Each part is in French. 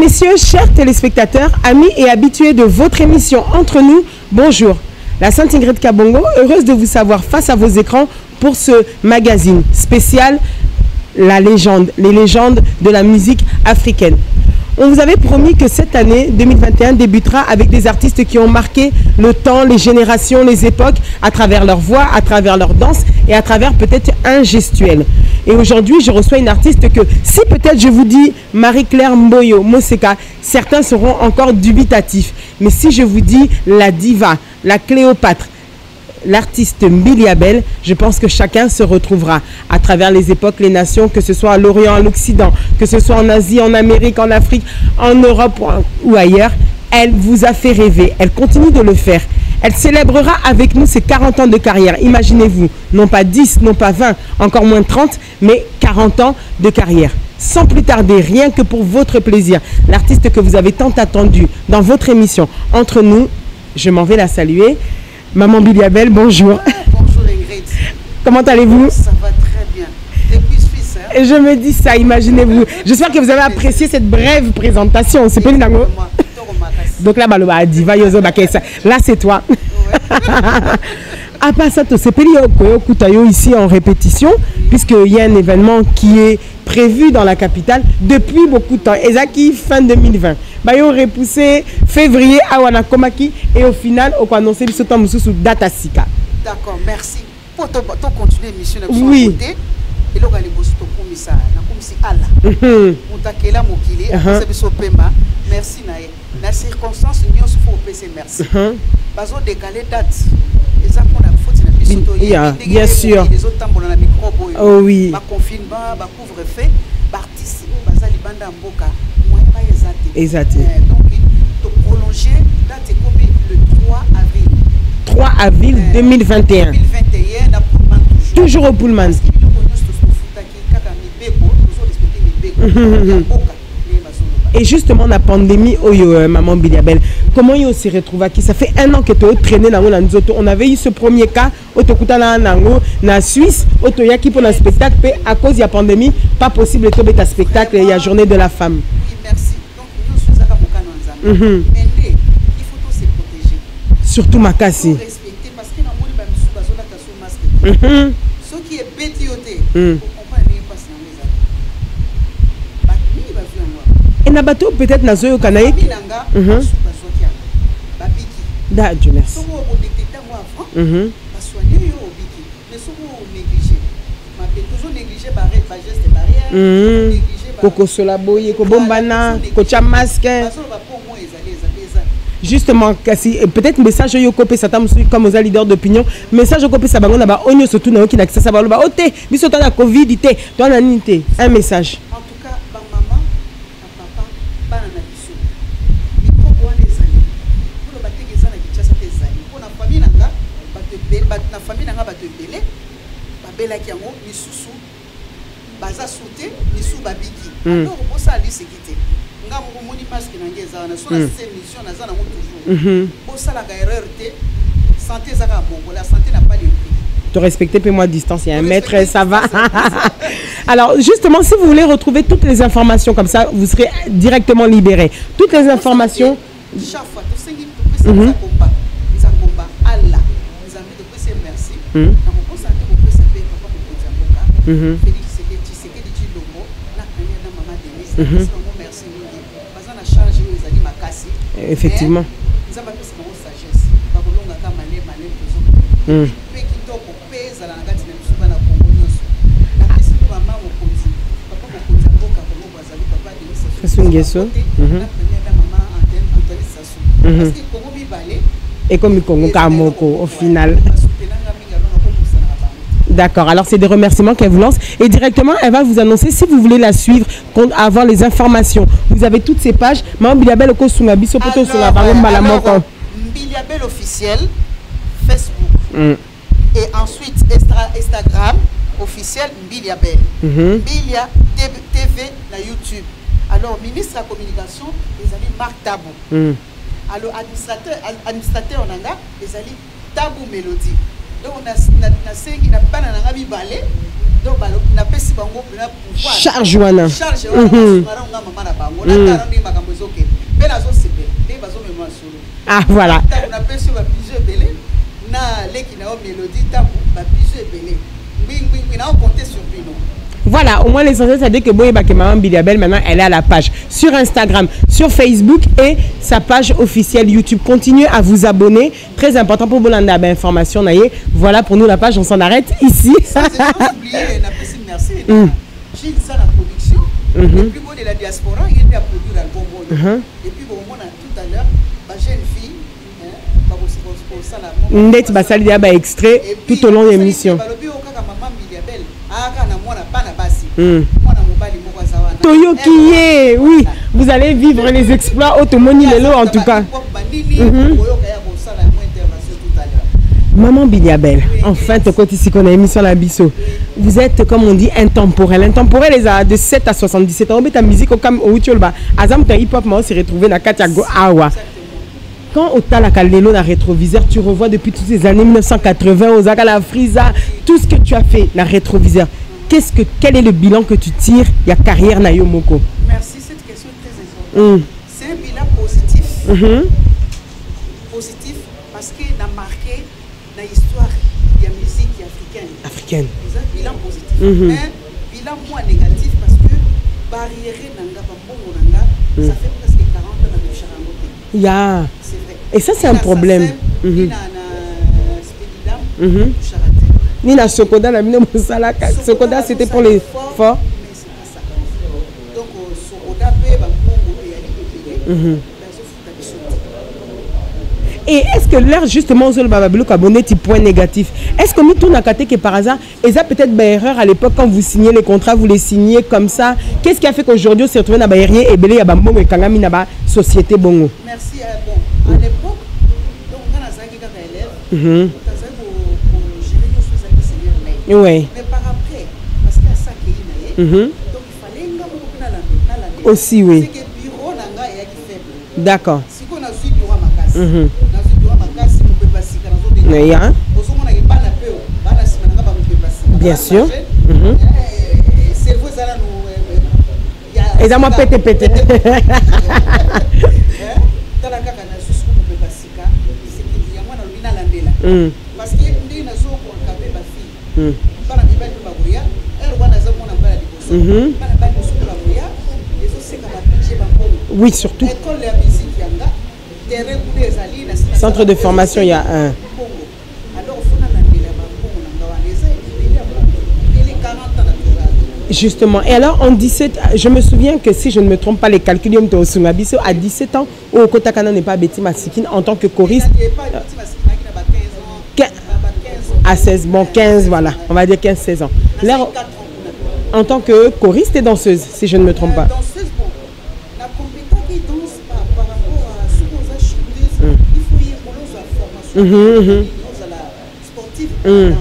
Messieurs, chers téléspectateurs, amis et habitués de votre émission Entre nous, bonjour. La Sainte Ingrid Kabongo, heureuse de vous savoir face à vos écrans pour ce magazine spécial La légende, les légendes de la musique africaine. On vous avait promis que cette année 2021 débutera avec des artistes qui ont marqué le temps, les générations, les époques, à travers leur voix, à travers leur danse et à travers peut-être un gestuel. Et aujourd'hui, je reçois une artiste que, si peut-être je vous dis Marie-Claire Mboyo, Moseka, certains seront encore dubitatifs. Mais si je vous dis la diva, la Cléopâtre, l'artiste Abel, je pense que chacun se retrouvera à travers les époques, les nations, que ce soit à l'Orient, à l'Occident, que ce soit en Asie, en Amérique, en Afrique, en Europe ou ailleurs. Elle vous a fait rêver. Elle continue de le faire. Elle célébrera avec nous ses 40 ans de carrière. Imaginez-vous, non pas 10, non pas 20, encore moins 30, mais 40 ans de carrière. Sans plus tarder, rien que pour votre plaisir, l'artiste que vous avez tant attendu dans votre émission Entre nous, je m'en vais la saluer. Maman Biliabel, bonjour. bonjour Ingrid. Comment allez-vous? Ça va très bien. Suisse, hein? Et je me dis ça, imaginez-vous. J'espère que vous avez apprécié cette brève présentation. C'est pas une Donc là, Baloba Diva Yozo Bakesa. Là, c'est toi. à part ça, c'est Kutayo ici en répétition, puisqu'il y a un événement qui est prévu dans la capitale depuis beaucoup de temps. Ezaki, fin 2020. Bayo repoussé février à Wanakomaki et au final, on a annoncé le sous data sika. D'accord, merci. Pour continuer mission, oui. eloko tokumisa nakumisi ala moto akela mokili akosa biso pemba. Merci na ye. Na circonstance nyonso fo opesa merci. Bazodekale date. Eza mpona foti na biso bien sûr. ezotambola na microbe oyo. Oh, oui. baconfinement bacouvre fait baartiste oyo baza libanda ya mboka moyen baya eza te. Eza te. Donc toprolonge date ekomi le 3 avril. 3 avril 2021 2021 na pullman toujours. Toujours au pullman Et justement, la pandémie, oh yo, maman Biliabel, comment il s'est retrouvé qui? Ça fait un an que tu as traîné dans le On avait eu ce premier cas, au Tokutana Nango, na Suisse, au Toyaki pour un spectacle, à cause de la pandémie, pas possible de un spectacle, il y a journée de la femme. Oui, merci. Donc, nous sommes à Mhm. Mais il faut se protéger. Surtout Il Makassi. faut respecter parce que dans le monde, il y a un masque. Mhm. Ce qui est bétioté, yo soki onéglige mabe tozonéglige bageste barrière Mhm. kokosola boye kobombana kotya mo ezali ezali eza justement kasi peut-être message oyo okopesa ata mosusu comme oza leader d'opinion message okopesa bango na baoyo nyonso tu na kisasa baloba o te biso toa na covid te na nini te un message en tout cas bamama bapapa bana na biso mikrobe wana ezali mpona bateke eza na kinshasa te ezali mpona famille nanga bato ebele bato na famille nanga bato ebele babelaki yango misusu baza su te misusu babiki alors bosala liseki te nga moko moni maske nange eza wana. So na se émission naza nango toujours. Mhm. bosalaka erreur te. Santé ezaka bongo. La santé n'a pas de prix. Te respecter puis moi distance il y a un mètre ça va. distance, alors justement si vous voulez retrouver toutes les informations comme ça vous serez directement libéré. Toutes les informations chaque fois. Tosengi topesa eza komba eza na biso bana kongo. Mhm. Mhm. Congo Kamoko au final basutenanga mingi alona kobusanaka bango D'accord, alors c'est des remerciements qu'elle vous lance. Et directement, elle va vous annoncer si vous voulez la suivre, avoir les informations. Vous avez toutes ces pages. Maman Bilabel Oko Sunga Biso Poto Sunga Bango Mbala Moko. Mbiliabel officiel Facebook Mm. et ensuite Instagram officiel Mbiliabel Mhm. Mbilia TV TV na YouTube alors ministre ya communication ezali Marc Tabou Mm. alors administrateur administrateur nanga ezali Tabou Mélodie donc nas- na- nasengi na bana nanga mibale donc balo- napesi bango mpena pouvoir. Charge wana charge wana nga mama na bango natala ndenge makambo ezokende mpe nazosepela ndenge bazomema solo ah voilà. Ntango napesi yo babizo ebele na leki na yo mélodie ntango babizo ebele ngwingwingwi naokonte sur bino Voilà, au moins l'essentiel, c'est-à-dire que Boye Maman Biliabel, maintenant, elle est à la page sur Instagram, sur Facebook et sa page officielle YouTube. Continuez à vous abonner. Très important pour vous l'anda information. naïe. Voilà pour nous la page, on s'en arrête ici. Sans oublier napesi merci Mm. za la production Mhm. et puis bone la diaspora ye nde aproduire album oyo Mhm. et puis bomona tout à l'heure bajeune fille kosala Ndeti basali ya ba extrait tout au long de l'émission. balobi oyo kaka mama miliabel ayaka na mwana bana basi Mm. aza Toyoki ye, oui, vous allez vivre les exploits Otomoni Lelo en tout cas. ya à l'heure Maman Biliabel, enfin, te côté ici qu'on a émission la biso. Vous êtes, comme on dit, intemporel. Intemporel, les a de 7 à 77 ans. On met ta musique au cam au Ucholba. Azam, ta hip-hop, moi, on s'est retrouvé dans Katiago Awa. Quand Lelo, dans rétroviseur, tu revois depuis toutes ces années 1980, aux Akala Frisa, tout ce que tu as fait, dans rétroviseur. Qu'est-ce que, quel est le bilan que tu tires? Il y a carrière na Yomoko. merci cette question est très importante Hum, c'est un bilan positif mhm, positif parce que na marqué na histoire ya musique africaine Africaine. eza bilan positif Mhm. mais bilan moins négatif parce que barrière na nga bambongo na nga ça fait presque 40 ans Il y a. c'est vrai Et ça, c'est un problème. Mhm. ni Ni na Sokoda, na Bino Mosalaka. Sokoda, c'était pour les forts. bambongo ebele te Et est-ce que l'air justement aux Bababilo abonné petit point négatif? Est-ce que tout n'a que par hasard Et ça peut-être une erreur à l'époque quand vous signez les contrats, vous les signez comme ça. Qu'est-ce qui a fait qu'aujourd'hui on s'est retrouvé dans Bayerien et Belé Yabambo et Kangami Naba Société Bongo? Merci euh, bon à l'époque donc nga nazalaki kaka élève Mhm. tozali kogere nyonso ezalaki Ouais. mais par après parce que asakei na ye Mhm. donc il fallait nalande- nalandela Aussi, oui. c'est que bureau na nga eyaki faible D'accord. bureau ya makasi Mhm. nazwi bureau mpe o bana nsima na nga bamopepa sika Bien sûr. Mhm. eh, eh, eza mwa tala kaka nazwi siko mopepa sika sekili yango nalobi nalandela Mm. parce que ndenge nazokonkabe bafille Mm. Bana mibali mpe bakoya ere wana aza mwana mobali ya liboso Mhm. bana mibali mosusu mpe bakoya ezosenga babudget bambongo Oui, surtout. ekole ya musique yanga terrain kuna ezali na sina Centre de formation, il y a un. mbongo alors ofuna landela bambongo na nga wana eza ebele ya mbongo ebele 40 ans na tozala Justement. Et alors, en 17, je me souviens que si je ne me trompe pas, les calculs de Osungabiso, à 17 ans, au Kotakana n'est pas Betty Massikin en tant que choriste. Que- À 16, bon, 15, voilà. On va dire 15-16 ans. Là, en tant que choriste et danseuse, si je ne me trompe pas. Mm.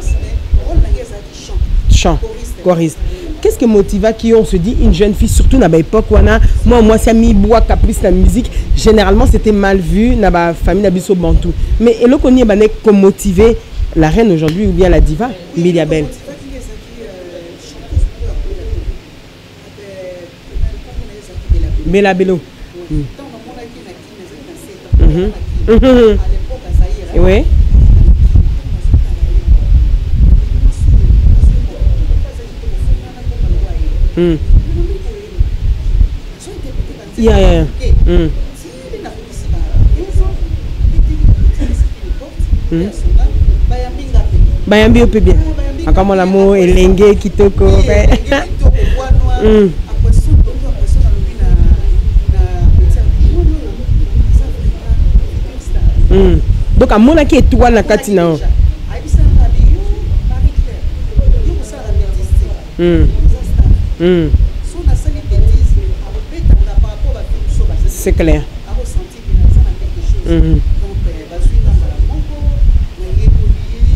chant Choriste. Qu'est-ce que motiva qui on se dit une jeune fille surtout dans l'époque wana? Moi moi ça mi bois caprice la musique généralement c'était mal vu dans la famille d'Abisso Bantou mais et le connaît bané comme motiver la reine aujourd'hui ou bien la diva koyela te Bella Bello azaira oui mm. yeah, yeah, yeah. Mm. Bayambi yo mpe bien akamona mo elenge kitoko Mm. Mm. donc amonaki étoile na kati na yo Mm. Mm. c'est clair Mhm. Donc, euh, bazwi namba na moko nayeboli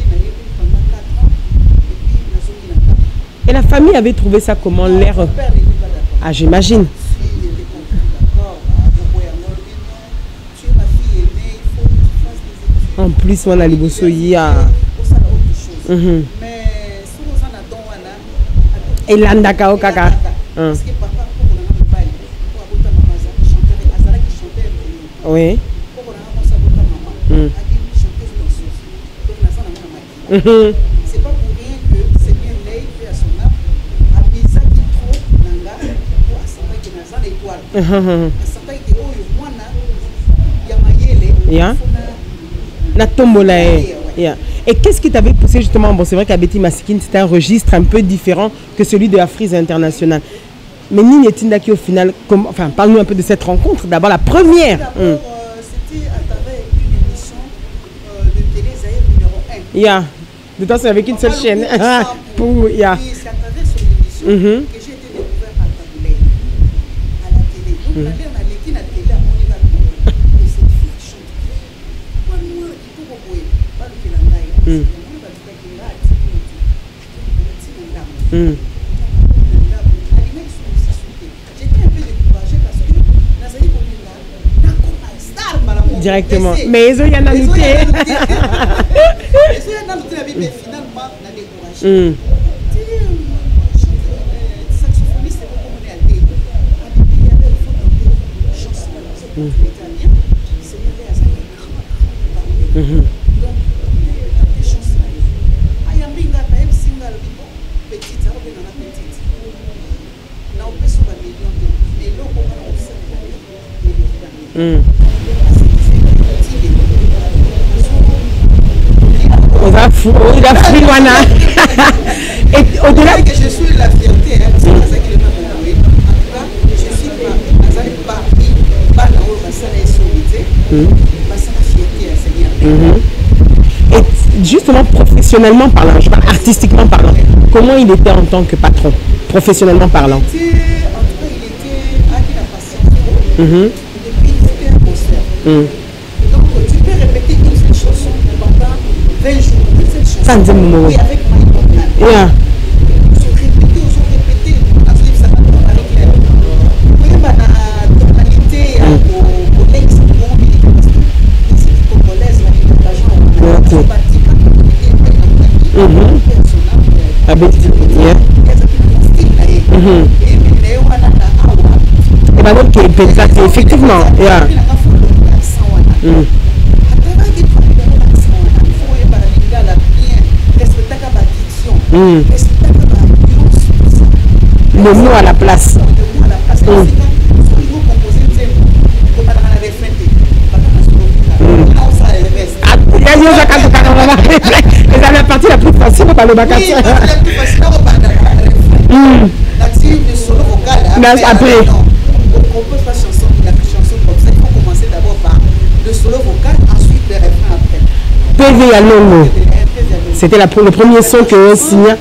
nayeboli pendant 4 ans et puis nazongi na kaka et la famille avait trouvé ça comment l'air ah j'imagine. Si, il était pas d'accord. Ah, Bobo yango alobi, non, tu es ma fille aînée, il faut oyo mwana ya mayele eh. Yeah. Et qu'est-ce qui t'avait poussé justement? Bon, c'est vrai qu'Abeti Masikine, c'était un registre un peu différent que celui de la frise internationale. Mais Nini Tindaki, au final, comme, enfin, parle-nous un peu de cette rencontre. D'abord, la première. D'abord, Hum. euh, c'était à travers une émission euh, de télé Zaire numéro 1. Yeah. De toute façon, avec une seule chaîne. Ensemble. Pour, yeah. C'est à travers son émission Mhm. que j'ai été découvert par Taboulay à la télé. Donc, Mhm. la mère n'a l'équipe à la télé à état Mais cette fille chante bien. Pas moi, il faut qu'on voie. Pas le Kélangaï. Mhm. Moi, je vais dire qu'il y a un petit peu de- petit peu de gamme. Hum. J'étais un peu découragée parce que Nazari Kolinga, n'a comme un star, madame. Directement. Mais ils ont y Oza free wana. Au-delà. Et justement, professionnellement parlant, je parle artistiquement parlant, comment il était en tant que patron, professionnellement parlant? Il était- en tout cas il était aki na patience Mhm. depuis il fait un concert Mm. donc tu peux répéter une seule chanson pendant 20 jours une seule chanson Ça, oui avec Mike Yeah. Accent wana ifo oyebaka lingala bien respectaka badiction Mm. Le mot à la place. à la place Mm. C'est la partie la plus facile pour parler de Oui, parce que Bakati. la plus facile, on va dans le refrain. Là-dessus, le solo vocal, Mais après. non. On ne compose pas chanson, la chanson comme ça. Il faut commencer d'abord par le solo vocal, ensuite le refrain après. PV à Longo. C'était la- le premier son que on signa.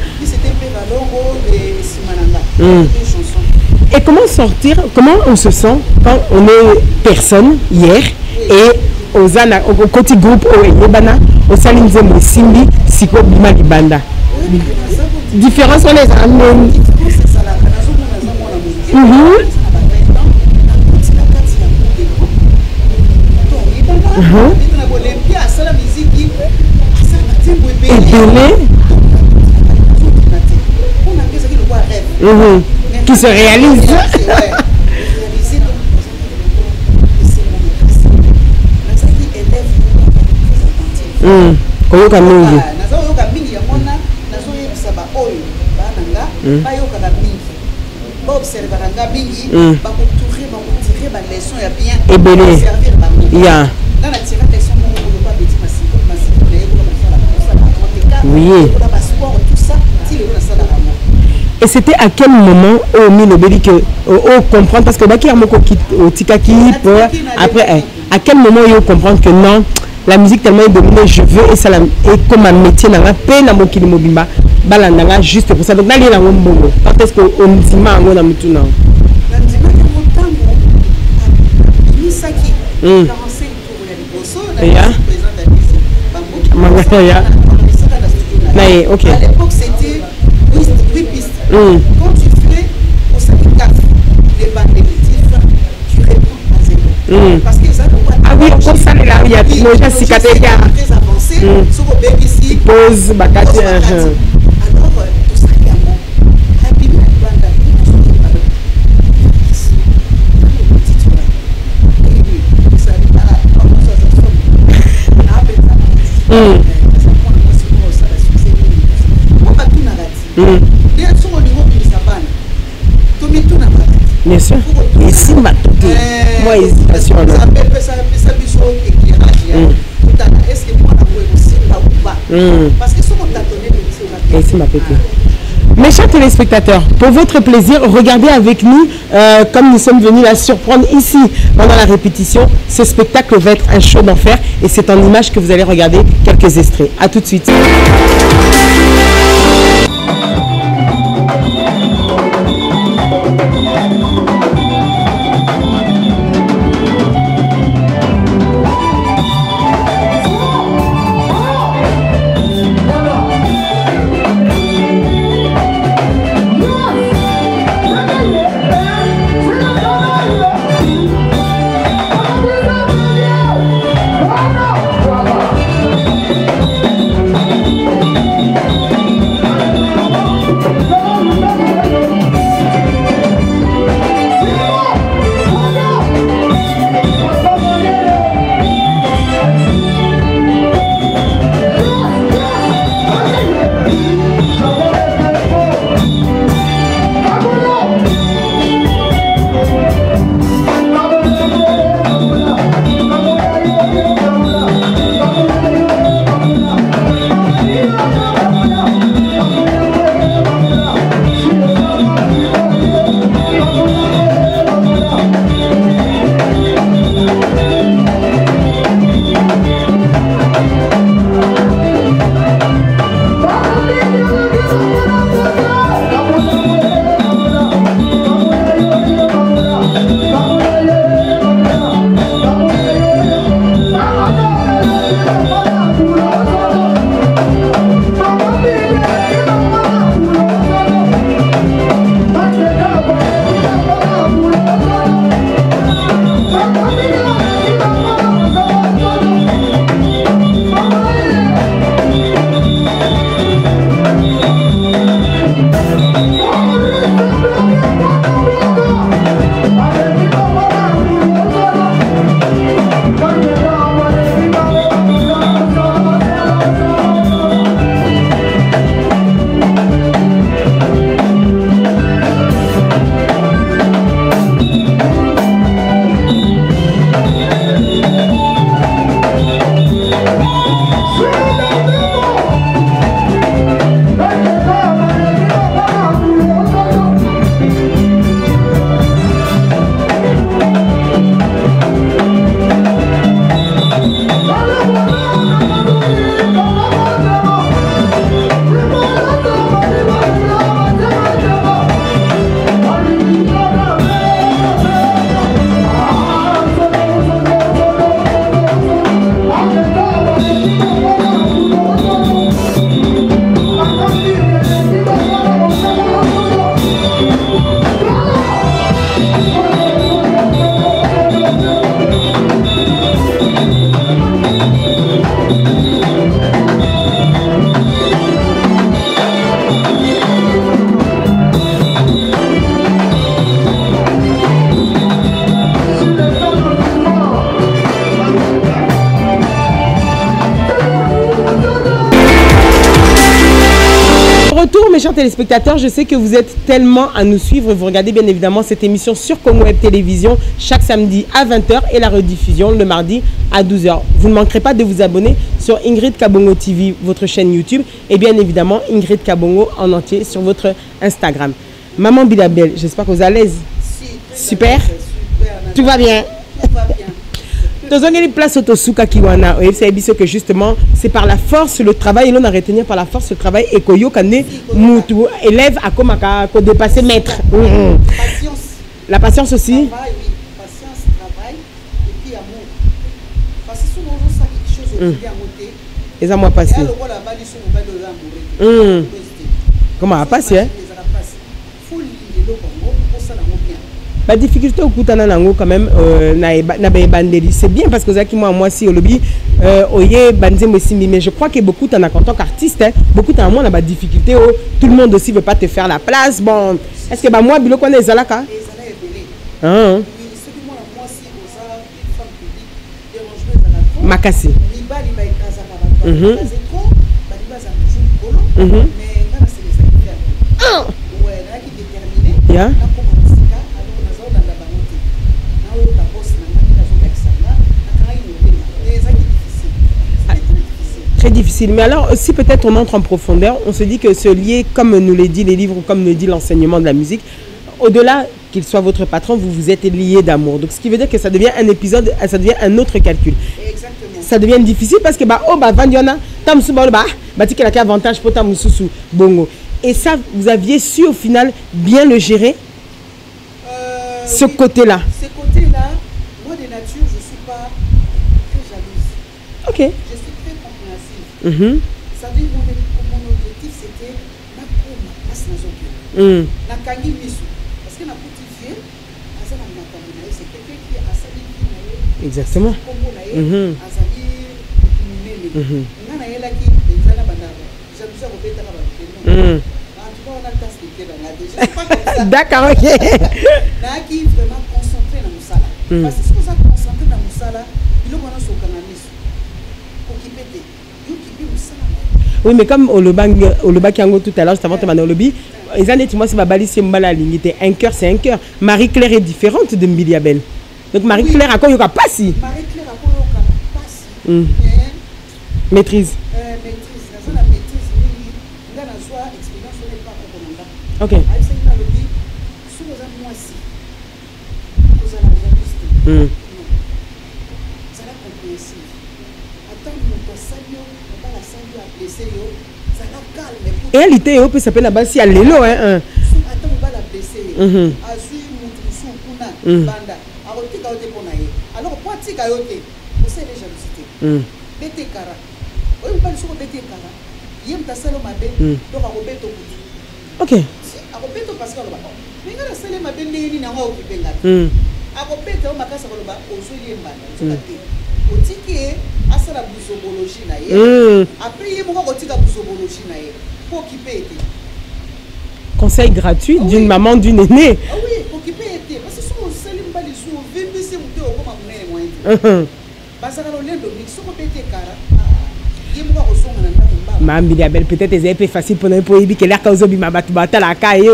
Simananga. Mm. Chansons. Et comment sortir, comment on se sent quand on est personne hier et au au côté groupe au Yebana, au Salim Zembo Simbi, Siko Bima Libanda. Différence on les a amenés. Comment c'est ça, Koyoka mingi. nazoyoka mingi yango wana nazoyebisa baoyo bana nga bayokaka mingi baobservaka nga mingi Mm. bakotire baleson ya bien Ebele. servir bango Ya. nga natira leson moko lokola beti masiko masiko nayekola basala kosala moteka Oui. lokola basport tout ça ti lelo nasalaka yango Et c'était à quel moment au Milobeli que au, au comprendre? Parce que Baki pour après eh, à quel moment il faut comprendre que non la musique tellement est dominée je veux et ça et comme un métier dans la peine à mokili mobimba balandanga juste pour ça donc nali na ngombongo quand est-ce que on dit ma ngona mutuna nandimaki yango ntango abimisaki. 45 tour ya liboso Ya. président ya musique Manga- ya. bamisaka na studio Na ye, ok. à l'époque c'était huit huit pistes Mm. quand tu fais osali quatre les bandélitifs tu réponds à zéro Mm. parce que eza lokwa ah oui comme ça là il y a déjà cicaté ya obebisi pose bakati uh-huh. euh, Mm. bana tomitunaka bien sûr esimba to te mwa hésitation totala estce mwana ngo ekosimba kuba Mm. parce que esimba Mes chers téléspectateurs, pour votre plaisir, regardez avec nous, euh, comme nous sommes venus la surprendre ici pendant la répétition, ce spectacle va être un show d'enfer et c'est en image que vous allez regarder quelques extraits. A tout de suite. Téléspectateurs, je sais que vous êtes tellement à nous suivre. Vous regardez bien évidemment cette émission sur Congo Web Télévision chaque samedi à 20h et la rediffusion le mardi à 12h. Vous ne manquerez pas de vous abonner sur Ingrid Kabongo TV, votre chaîne YouTube, et bien évidemment Ingrid Kabongo en entier sur votre Instagram. Maman Bidabel, j'espère que vous êtes à l'aise. Super. Bien. Tout va bien. Tozongeli place oyo tosukaki wana oyebisaki biso que justement c'est par la force le travail elona retenir par la force le travail ekoyoka nde mutu élève akomaka kodépasser maître Mhm. Patience. la patience aussi. Travail, oui. Patience, travail, et bien. badifficulté okutana nango quand même euh, na eba- na baebandeli c'est bien parce que ozalaki mwa mwasi olobi euh, oye banzembo esimbi mais je crois que beaucoup t'en as en tant qu'artiste hein, beaucoup t'en as moins na badifficulté oh, tout le monde aussi veut pas te faire la place. Bon est ce que bamwa biloko wana ezalaka ezala ebele Ah, Oui, soki mwana mwasi oza une femme publique dérangement ezala trop makasi mibali baekazaka bato Mhm. bakaze trop balingi bazala toujours likolo Mhm. mais nga naselesaki te yango ouais nayaki déterminé Ya. nakoma mosika alors nazolanda bango te naoyoka bosi na ngai nazolakisa nga nakangaki motema mais ezalaki difficile c'était très difficile Très difficile. Mais alors, si peut-être on entre en profondeur, on se dit que ce lié, comme nous le dit les livres, comme le dit l'enseignement de la musique, au-delà qu'il soit votre patron, vous vous êtes lié d'amour. Donc, ce qui veut dire que ça devient un épisode, ça devient un autre calcul. exactement Ça devient difficile parce que, bah, oh, bah, Vandiana, tamusu, bah, bah, tu as avantage pour tamususu, bongo. Et ça, vous aviez su au final bien le gérer, Euh, ce oui. côté-là. Ce côté-là, moi de nature, je ne suis pas très jalouse. Ok. Ça veut dire mon, mon objectif, c'était ma place dans un Mm. nakangi miso parce que nakuti vie aza na makambo na ye c'est quelqu'un qui asali vie na ye Exactement. kombo na ye azali monene nga nayelaki eza na jalousie akobetaka Mm. D'accord, ok. nayaki vraiment concentré mosala Mm. parce que soki oza concentré na mosala biloko wana osokanga miso okipe te yokipe mosala na ye Oui, mais comme olobaki yango tout à l'heure, juste avant de demander au lobby, ils en est, moi, c'est Babali, c'est Mbala Lingité. Un cœur, c'est un cœur. Marie-Claire est différente de Mbiliabel. Donc, Marie-Claire, à quoi il y a pas si. Marie-claire akoyoka mpasi Maîtrise. Maîtrise naza na maîtrise mingi nga nazwa expérience oyo epa koko na nga Ok. ayebisaki nalobi soki oza mwasi kozala jalouse te Mm. zala compréhensive ata moto asali yo mobala asali yo ablesse yo zala calme Et elle était, on peut s'appeler là-bas, si elle est là, hein. soki ata ye Mhm. azwi motu mosusu kuna banda akotika yo te mpo na ye alors po atika yo te osele jalousie te bete kara oyo mobali soki obeti ekara ye moto asali yo mabe donc akobeta okutu Ok. akobeta parce que aloba me nga nasali mabe ndenge nini yango akokipenga te akobeta yo makasi akoloba ozweli ye mbanda ozoka te otiki ye asala buzobologie na ye apres ye moko akotika buzobologie na ye mpo Conseil gratuit Ah oui. d'une maman, d'une aînée. ah oui ete parce que mingi soki obeti ekara ah, na ndako mbala Ma Mbiliabel, peut-être, un facile pour nous, pour y que l'air cause bima batu bata la caille.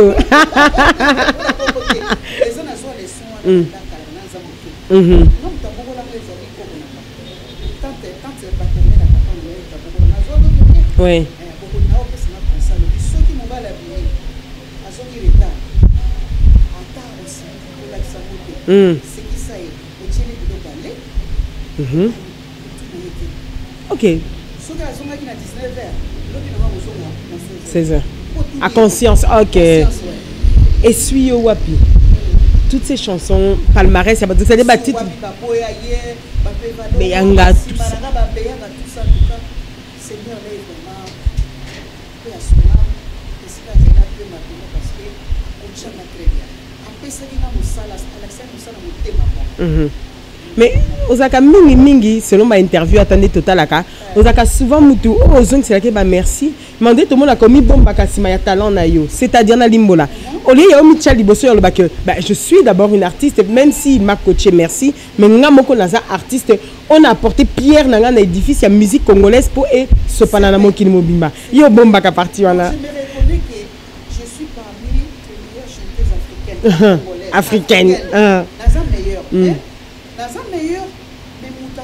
eza nazwa leson wana. nga moto abokolanga ezali koko na nga tante tante paternel ya papa na ye moto abokola nazwa lokoke Oui. bokoli na opesanga konsa alobi soki mobali abimi azongi retard ata osili olakisango te Mm. sekisa ye otieli biloko ale Mhm. otuna ye te Ok. soki azongaki na 19 heures lobi nanga kozonga na 16 16 heures. Po tuni À ye. conscience, ok. Au wapi. Toutes ces chansons, palmarès, ça, des bas titres. Wapi baboya ye bapevalo Beyanga, tout ça. tout seigneur Mhm. Mais ozaka mingi mingi selon ma interview attendez totalaka. Ozaka souvent mutu oyo ozongiselaki ba merci. Mais nde tomonaka omibombaka nsima ya talent na yo. C'est-à-dire na limbola. Olie ya omitya liboso ya oloba ke bah, je suis d'abord une artiste même si ma coaché merci. Mais nga moko naza artiste on a apporté pierre na nga na édifice ya musique congolaise mpo esopana na mokili mobimba. Ye obombaka parti wana je me reconnais que je suis parmi les meilleures chanteuses africaines congolaises. Africaine, naza meilleure Mm. hein. naza moto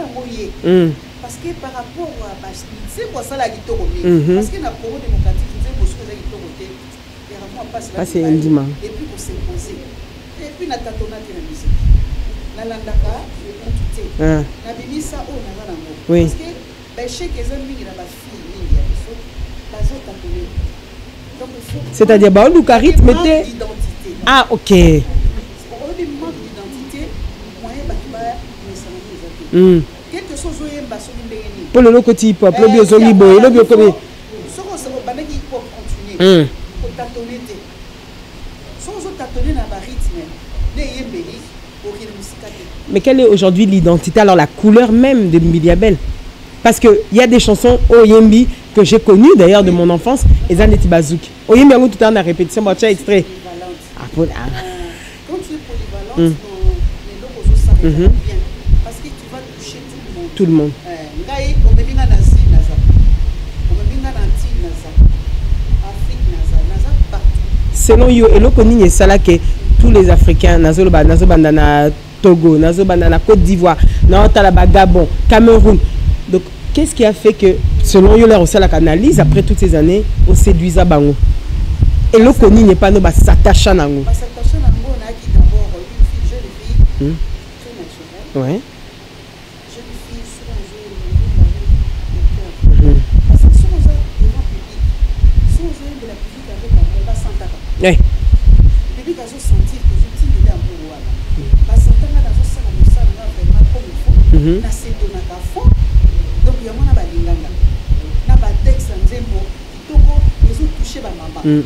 yango ye Mm. parce que par rapport à nzembo asala kitoko mingi parce que na congo démocratique nzembo soki eza kitoko te eramo apasi Pasi endima. epuis kosimpose epuis na tatonate na musike nalandaka emutu te Ah. nabimisa oyo naza nango Oui. parce que baéchec eza mingi na bafille mingi ya biso bazotatone donc il faut C'est-à-dire, baoluka rythme te ah ok. Mm. mpo lelo okoti hip hop lobi ozongi boye lobi okomi. na Mais quelle est aujourd'hui l'identité, alors la couleur même de Miliabel Parce qu'il y a des chansons Oyembi que j'ai connues d'ailleurs de mon enfance, et Zaneti Bazouki. Oyembi, tout le temps en répétition, bon, tu as extrait. Ah, pour-. Euh, quand tu es polyvalente, Mm. dans les locaux ça va Mhm. bien. Parce que tu vas toucher tout le monde. Tout le monde. Eh, ngai omemi nga na zi naza omemi nga na nti naza afrique naza naza partout selon yo eloko nini esala ke tous les africains nazoloba nazobanda na togo nazobanda na côte d'ivoire naotala bagabon cameroun donc qu'est-ce qui a fait que selon yo lere osalaka analyse après toutes ces années oséduisa bango? Eloko nini epano basatacha nango? Hmm. ouais. cœur Mhm. parce que soki oza devant public soki ozoyembela public avec bango basantaka Ouais. public azosentir que zotindeli yango wana basantanga nazosala mosala nga vraiment comme il faut Mhm. nasedonaka fond donc yango na balinganga na batexte ya nzembo kitoko ezotouche bamama Mm.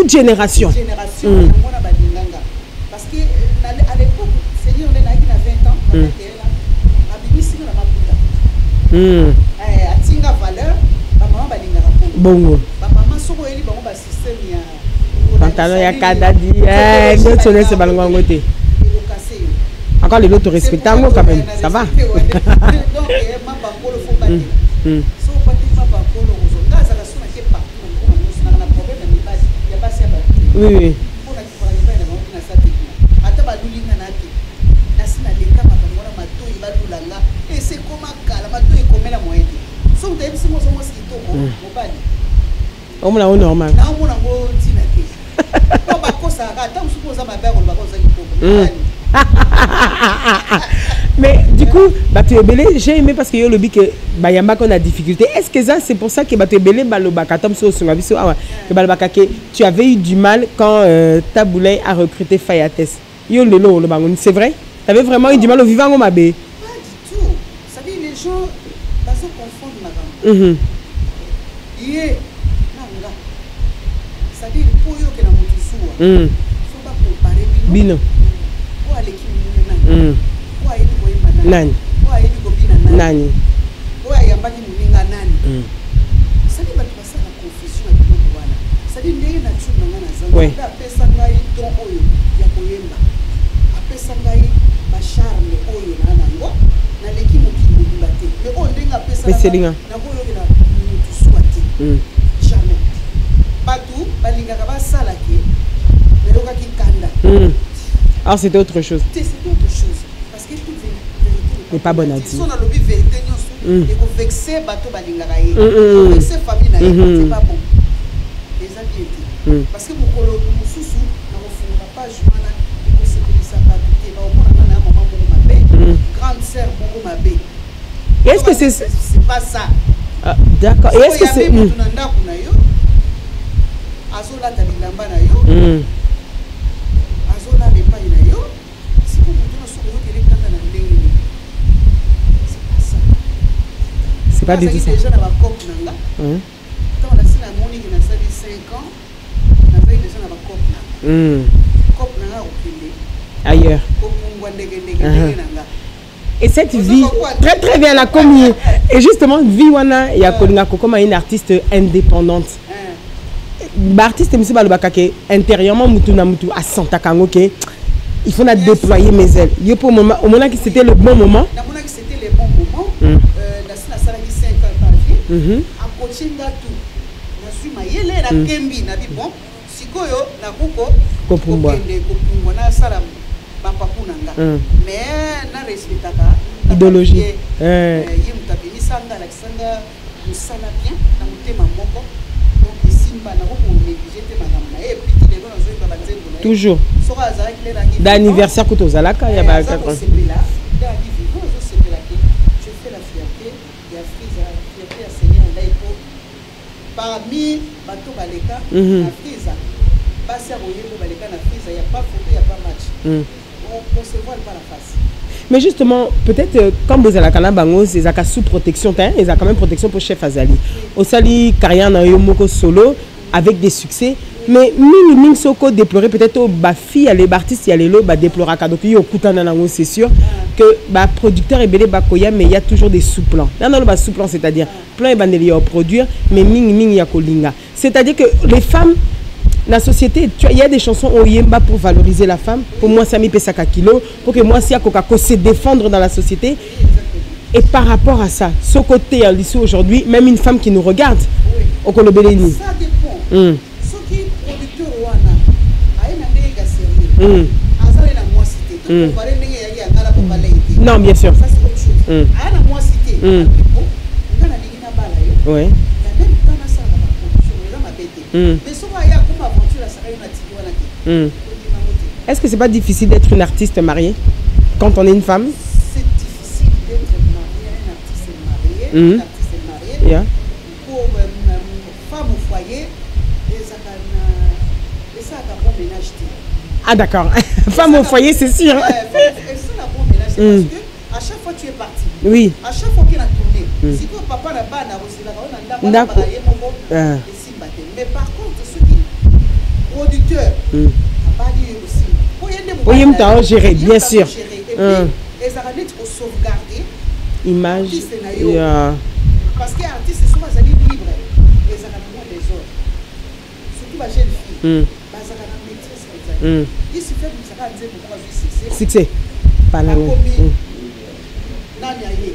Toute, génération. Génération Mm. parce que euh, à l'époque nayaki na 20 ans Hmm. Atinga valeur bamama balingaka mpongo bongo. Bamama soki oyeli bango basysteme ya pantalon ya kadadi eh, nyonso nyonso balongo yango te. ekokase yo. Encore lelo torespecte yango quand même ça va. donc Hmm. Sa tekina ata balulinga na te nasi naleka makambo wana matoi balulanga ese ekoma kala matoi ekomela moye te so moto ayebisi ngo ozo mwasi kitoko mobali. Omona o normal. Naomona ngo ntina te. Po bakosaka ata mosuku oza mabe akolobaka oza kitoko Mm. mobali mais du coup bato ebele j'ai aimé parce que yo olobi ke bayambaka na difficulté. Est ce que ça c'est pour ça que bato ebele balobaka? Ata mosu osunga biso awa ke balobaka ke tu avais eu du mal quand euh, taboulay a recruté fayates yo lelo olobango c'est vrai? Tu avais vraiment eu du mal ovivango mabe pas du tout. C'est-à-dire les gens bazoconfondre makambo Mhm. ye na nga c'est-à-dire mpo oyoke na moto zuwa Mm. so bakompare bino. bino po aleki minene nani Mm. po ayebi koyemba nani? Nani po ayebi kobina nani? Nani po ayambaki moninga nani? Sadi bato basala confusion ya biloko wana sadi ndenge na tune nanga naza Ouais. nzambe apesa ngai don oyo ya koyemba. Apesa ngai bacharme oyo naa nango naleki mokili mobimba te me oyo ndenge Peselinga. apesa nakoyokela motu suwa te jamais. Bato balingaka basala ke nayokaki kanda alors c'était autre chose N'est pas bonne à dire. Mm. Mm, mm, mm. ye Mhm. c'est pas bon. Eza bien te parce que mokolo mosusu nakofungola page wana ekosepelisa bato te. Bakomona nga na ya mama moko mabe grande sœur moko mabe. Et est-ce que c'est c'est pas ça. Ah, d'accord. Et est-ce que c'est Oyo ya motu na ndako na yo azolata bilamba na yo Mm. azolala epai na yo siko moto nyonso oyokeli kanda na ndenge nini c'est pas ça Nazalaki déjà na bacope na nga ntango nasi namoniki nasali 5 ans nazali déjà na bacope na nga cope na nga kokende ailleurs kopungwa ndenge ndenge Uh-huh. ndenge na nga Et cette vie, très très bien, la commis. Et justement, vie wana ya kolinga comme une artiste indépendante. Hein. Ba artiste monsieur balobaka ke intérieurement mutu na mutu à santa kango ke il faut na déployer mes ailes. Yo pour moment, au moment que c'était le bon moment. Papier Mhm. akoci nga tu nazwi mayele nakembi nabi bon sikoyo nakuko Kopumbwa. kokende kopumbwa nasala bapapu na nga Mm. mais Idéologie. ye Eh. ye moto abimisanga alakisanga mosala bien na motema moko donc esimba nakokonéglige te makambo na ye epiki lelo nazoyeba banzembo na ye Toujours. soki azalaki lelaki D'anniversaire ya ba parmi bato baleka Mhm. na friza basi ya boyembo baleka na friza ya pas photo ya pas match Mm. on se voile pas la face Mais justement, peut-être euh, quand vous allez à bango, ça sous protection, hein, ils ont quand même protection pour chef Azali. Au sali carrière na yo moko solo, avec des succès. Mais mingi mingi soko déplorer peut-être au ba fille les artistes ya lelo ba déploraka donc yo kutana nango c'est sûr que ba producteur ebele bakoya mais il y a toujours des sous-plans. Nano ba sous-plan c'est-à-dire plan ebandeli ya produire mais mingi mingi ya kolinga. C'est-à-dire que les femmes la société il y a des chansons au yemba pour valoriser la femme pour moi ça mi pesaka kilo pour que moi si akoka ko se défendre dans la société. Et par rapport à ça ce côté l'issue aujourd'hui même une femme qui nous regarde okolobele ni ça dépend mm. soki producteur wana aye na ndenge ya sérieux Mm. azali na mwasi te Mm. tokompare ndenge yaki yangala kobalai te non bien sûr ça c'est autre chose Mm. aya na mwasi te Mm. Bon, nga nalingi nabala yo ouais na même temps nasalaka baproduction eza mabe te Mm. mais soki aya akoma aventure asaka yo na tiki wana te mm. ondinango te est-ce que c'est pas difficile d'être une artiste mariée quand on est une femme? C'est difficile d'être marié un artiste marié un artiste marié yeah. Ah d'accord femme au foyer c'est sûr hein? esala bon ménage te Mm. parce que à chaque fois tu es parti oui à chaque fois oke na tourné Mm. sikoyo papa na alambaka ye moko Ah. mais par contre soki producteur Mm. abali ye kosimba po ye nde Po ye mobali moto na yo. aogérer, Ye bien sûr. Mm. puis, ezalaka neti kosauvegarder image yeah. parce que artiste soki azali libre ezalaka na mwa désordre surtout bajeune fille mm. bazalaka na maîtrise ezali Mm. isi bisaka mm. nani aye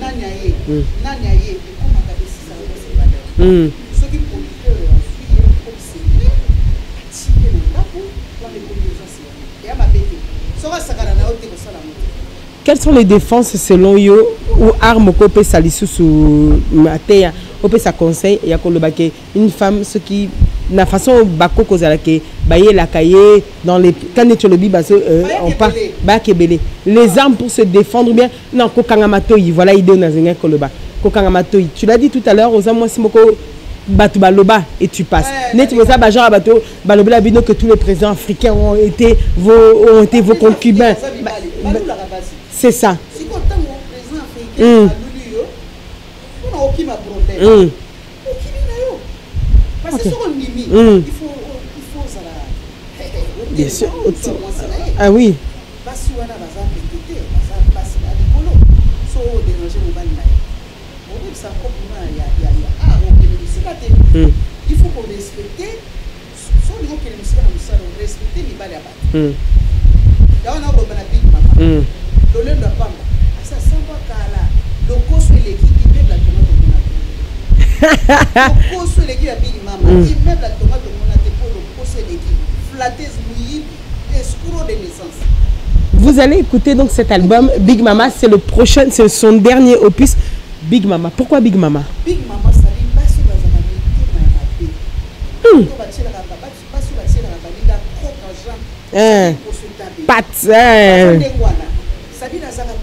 nani aye Mm. nani aye Mm. soki na na kosala te quelles sont les défenses selon yo ou arme kopesa lisusu mateya opesa conseil ya koloba ke une femme soki na façon bako kozala ke bayelaka ye dans les quand baso euh, Bayaka on part ebele. bayaka ebele. Les armes pour se défendre bien non kokanga matoyi voilà idée oyo nazengai koloba. Kokanga matoyi. Tu l'as dit tout à l'heure oza mwasi moko bato baloba et tu passes. Neti boza bagenre bato balobela bino que tous les présidents africains ont été vos, ont été vos concubins. balulaka basi. c'est ça. Mm. Mm. na Mm. il faut il faut ozala Bien sûr, ah oui. Basi wana baza pete te baza basi na likolo. So oderange mobali na ye. Obebisa kopuna ya ya ya art okende mosika te. Mm. il faut korespecte so olingi okende mosika na mosala orespecte mibali ya bato. Yawana oloba na big mama. Lolendo ya pamba. Asa samba kala. Lokoso eleki immeuble ya tonga tomona te lokoso eleki ya big mama. Immeuble ya tonga tomona te mpo lokoso eleki. Flatese de naissance Vous allez écouter donc cet album Big Mama, c'est le prochain, c'est son dernier opus Big Mama. Pourquoi Big Mama? Big mama Pat.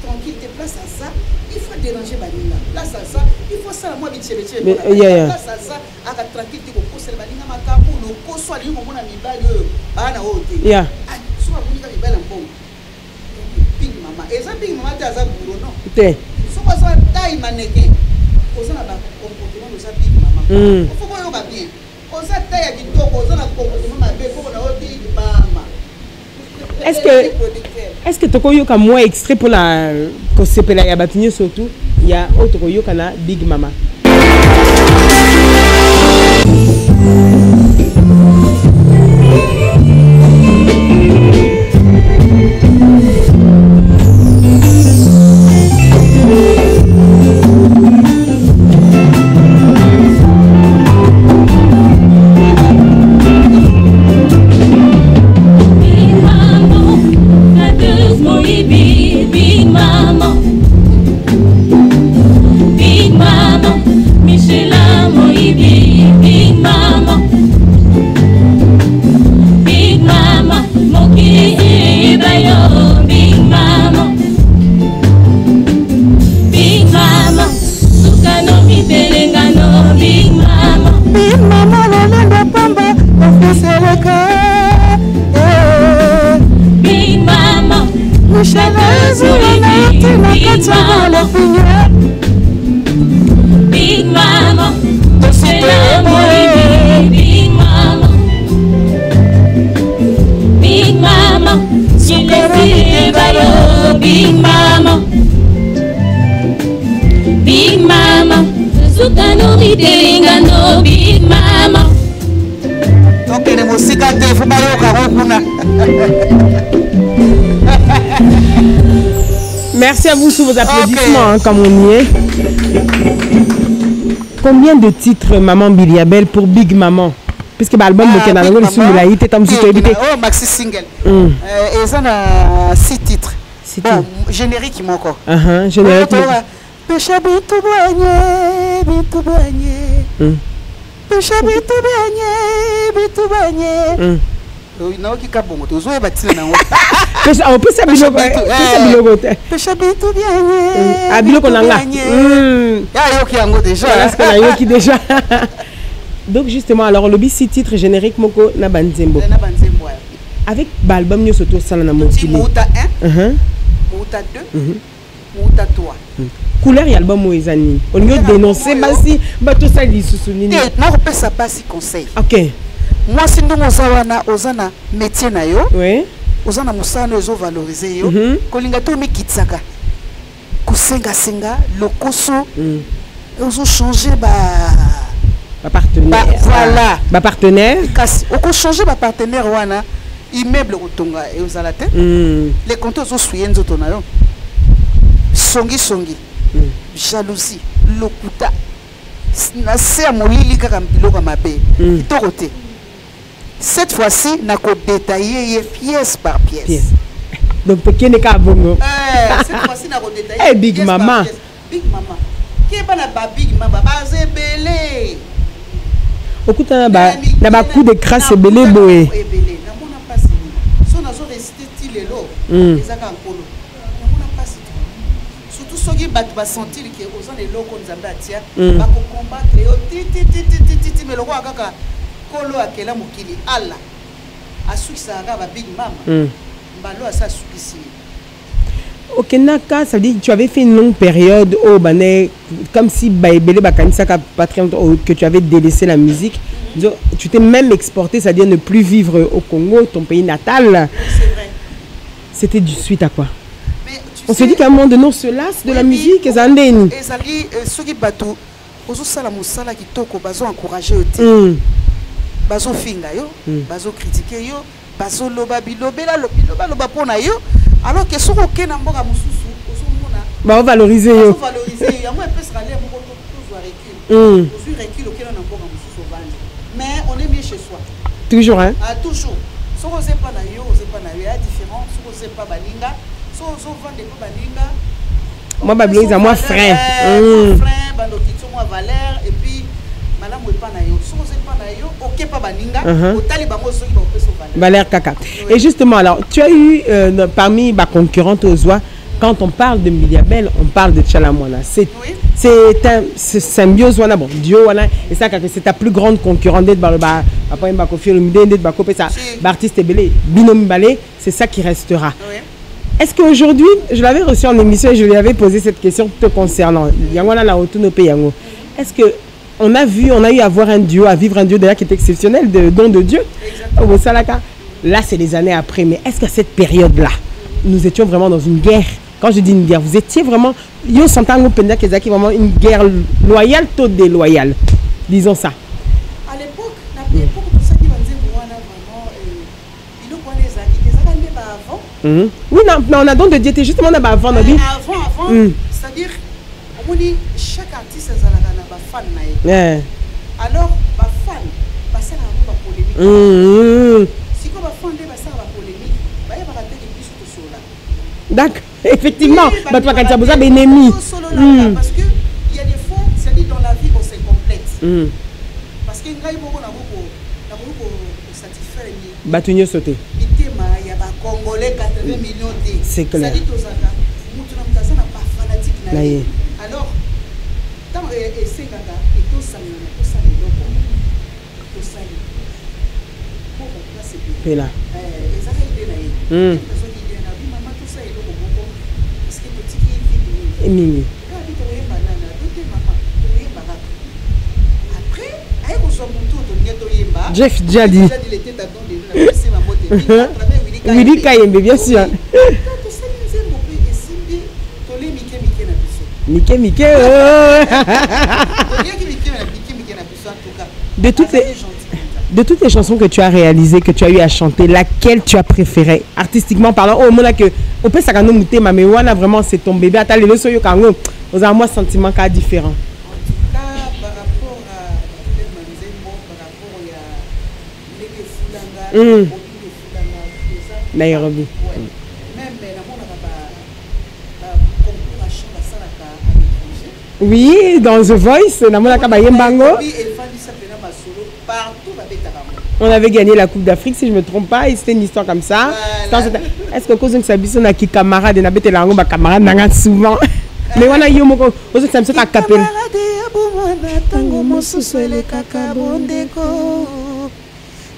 Tranquille te place à ça. Il faut déranger baninga place à ça. Il faut sala mwa bitiyebetiye Mais, yeah, yeah. place à ça. Aka tranquille te kokosela baninga makambo lokoso alingi komona mibali oyo bana oyo te Yeah. Ah, so amonika mibali ya mbongo big mama. Eza big mama te aza buro non? Te. soki oza tai maneke oza na bacomportement oza big mama. Mm. ofo koyoka bien. Oza tai ya kitoko oza na comportement mabe koko na yo big mama Est-ce que- Est-ce que tokoyoka moins extrait pour la kosepela ya bato nyonso surtout? Ya oyo tokoyoka na Big Mama. Merci à vous sous vos applaudissements, hein, comme on y est. Combien de titres Maman Biliabel pour Big Maman? Puisque l'album Ah, Ngol Mama. Sumila, il était en musique, il était- Oh, maxi single Mm. Euh, eza na six titres Six bon générique moko Ah, ah, générique. Pesha bitu bwanye bitu bwanye Mm. pesha bitu bwanye bitu bwanye Mm. Oyo, nayoki ka bongo tozoyeba ntina nango Pesa- oh, pesa biloko, eh, eh. te. pesha bitu bwanye Ah, biloko bitu na nga. bwanye. Mm. Ya, yoki yango déjà qui déjà. Donc justement, alors le six titres générique moko na banzembo. Avec l'album nyonso tosala na mokili. mouta 1 mouta 2 Mhm. mouta 3 couleur ya album oyo eza nini olingi Couleur ya odénonce album oyo. basi bato lisusu nini nakopesa basi conseil ok mwasi ndenge oza wana oza na métier na yo. Oui. Oza na mosala oyo ezovalorize yo. Mhm. kolinga te omikitisaka kosengasenga lokoso. Mm. ozochange ba bapartenaire Ba- voilà. bapartenaire kasi okochange bapartenaire wana. Immeuble kotonga ezala te. Mm. le compte ozoswie nzoto na yo. Songisongi Mm. jalousie lokuta. Na se ya molili kaka biloko ya mabe. Mm. kitoko te cette fois-ci nakodetaille ye pièce par pièce. Pièce. donc tokende kaka bongo Eh, cette fois-ci nakodetaille Big pièce par Mama. pièce. big mama. Keba na babig mama? Baza ebele okuta na ba- bacoup de grâce ebele boye namona mpasi so nazoresite ti lelo ezaka nkolo namona mpasi surtout soki bato basentir ke oza na eloko nzambe atia bakokombattre yo titititititi meloko ya kaka nkolo akela mokili ala. Asukisaka kaka babig mama. Mm. mbalo asa asukisi ye okendaka ça veut dire que tu avais fait une longue période au bane comme si baebele bakanisaka patron que tu avais délaissé la musique. Tu t'es même exporté c'est à dire ne plus vivre au Congo ton pays natal. C'est vrai. C'était du suite à quoi? Mais tu on se sais, dit qu'à un moment donné on se lasse de la musique oui. eza ndeni ezali soki bato ozosala mosala kitoko bazoencourage yo te Mm. Bazofinga yo Mm. bazokritike yo bazoloba bilobela lo- bilobaloba mpo na yo alors ke soki okei na mboka mosusu ozomona baovalorize yo. Yango epesaka le moko to- tozwa recul. Mm. ozwi recul okena na mboka mosusu ovandi. Mais on est mieux chez soi. Toujours hein. Ah, toujours. Soki oza epa na yo oza epa na yo ya différent. Soki oza epa baninga. Soki ozovanda epa baninga. Moi, babiloko eza mwa frein. Mm. frein bandokitio mwa valeur. Et puis malamu epa na yo valeur. Valère Kaka. Et justement, alors, tu as eu euh, parmi ma concurrente aux oies, quand on parle de Miliabel, on parle de Tchalamwana. C'est Oui. c'est un symbiose wana bon wana et ça c'est ta plus grande concurrente. D'être ba ba ba ça artiste belé. Balé c'est ça qui restera. Oui. est-ce qu'aujourd'hui je l'avais reçu en émission et je lui avais posé cette question te concernant. Yangwana la est-ce que on a vu on a eu à voir un duo à vivre un duo d'ailleurs qui est exceptionnel de don de Dieu Exactement. au Bosalaka là c'est des années après mais est-ce qu'à cette période là nous étions vraiment dans une guerre? Quand je dis une guerre vous étiez vraiment yo santango penda kezaki vraiment une guerre loyale taux déloyale. Disons ça. À l'époque na époque tosaki banzembo wana vraiment euh, biloko wana ezalaki te ezaka nde baavant Mhm. oui non, non, on a don de Dieu justement dans ma vente on a dit. avant avant. Mm. c'est-à-dire omoni chaque ezalaka na ye. Alors bafan basalaka yango bapolémique Mhm. sikoyo bafan nde basalaka bapolémique bayebaka te ke biso tosola d'accord. Effectivement bato bakanisa boza Mm. parce que il y a des fois c'est-à-dire dans la vie on se complète Mm. parce que ngai moko nakoki kosatisfaire mi- bato nyonso te mitema ya bacongolais 80 millions te C'est clair. Tozalaka motu na moto aza na bafanatique na Na ye ye. alors ntango esengaka etosangelana tosala eloko tosali moko place pela ezaka ide na ye azwaki ide na bi mama tosala eloko moko parceke totiki vide mingi kaka bi tokoyemba nana to te mama tokoyemba kaka après aye kozwa motu oyo tolingi toyemba Jeff Jadi. Dit, il était en tout cas De toutes les-. De toutes les chansons que tu as réalisées, que tu as eu à chanter, laquelle tu as préférée? Artistiquement parlant, oh, mon que au pire, ça mouté, mais wana vraiment c'est ton bébé. Attends, les leçons, kango, aux a moi sentiment cas différent. En tout cas, par rapport à Fidel Manzembo, par rapport à ndenge efulanga Mm. mobili efulanga eza Nairobi. Ouais. même namonaka baconcours à chant basalaka à l'étranger Oui, dans The Voice, namonaka On avait gagné la Coupe d'Afrique, si je ne me trompe pas, et c'était une histoire comme ça. Voilà. Est-ce que cause que ça biso na ki camarade na bete lango camarade souvent. Mais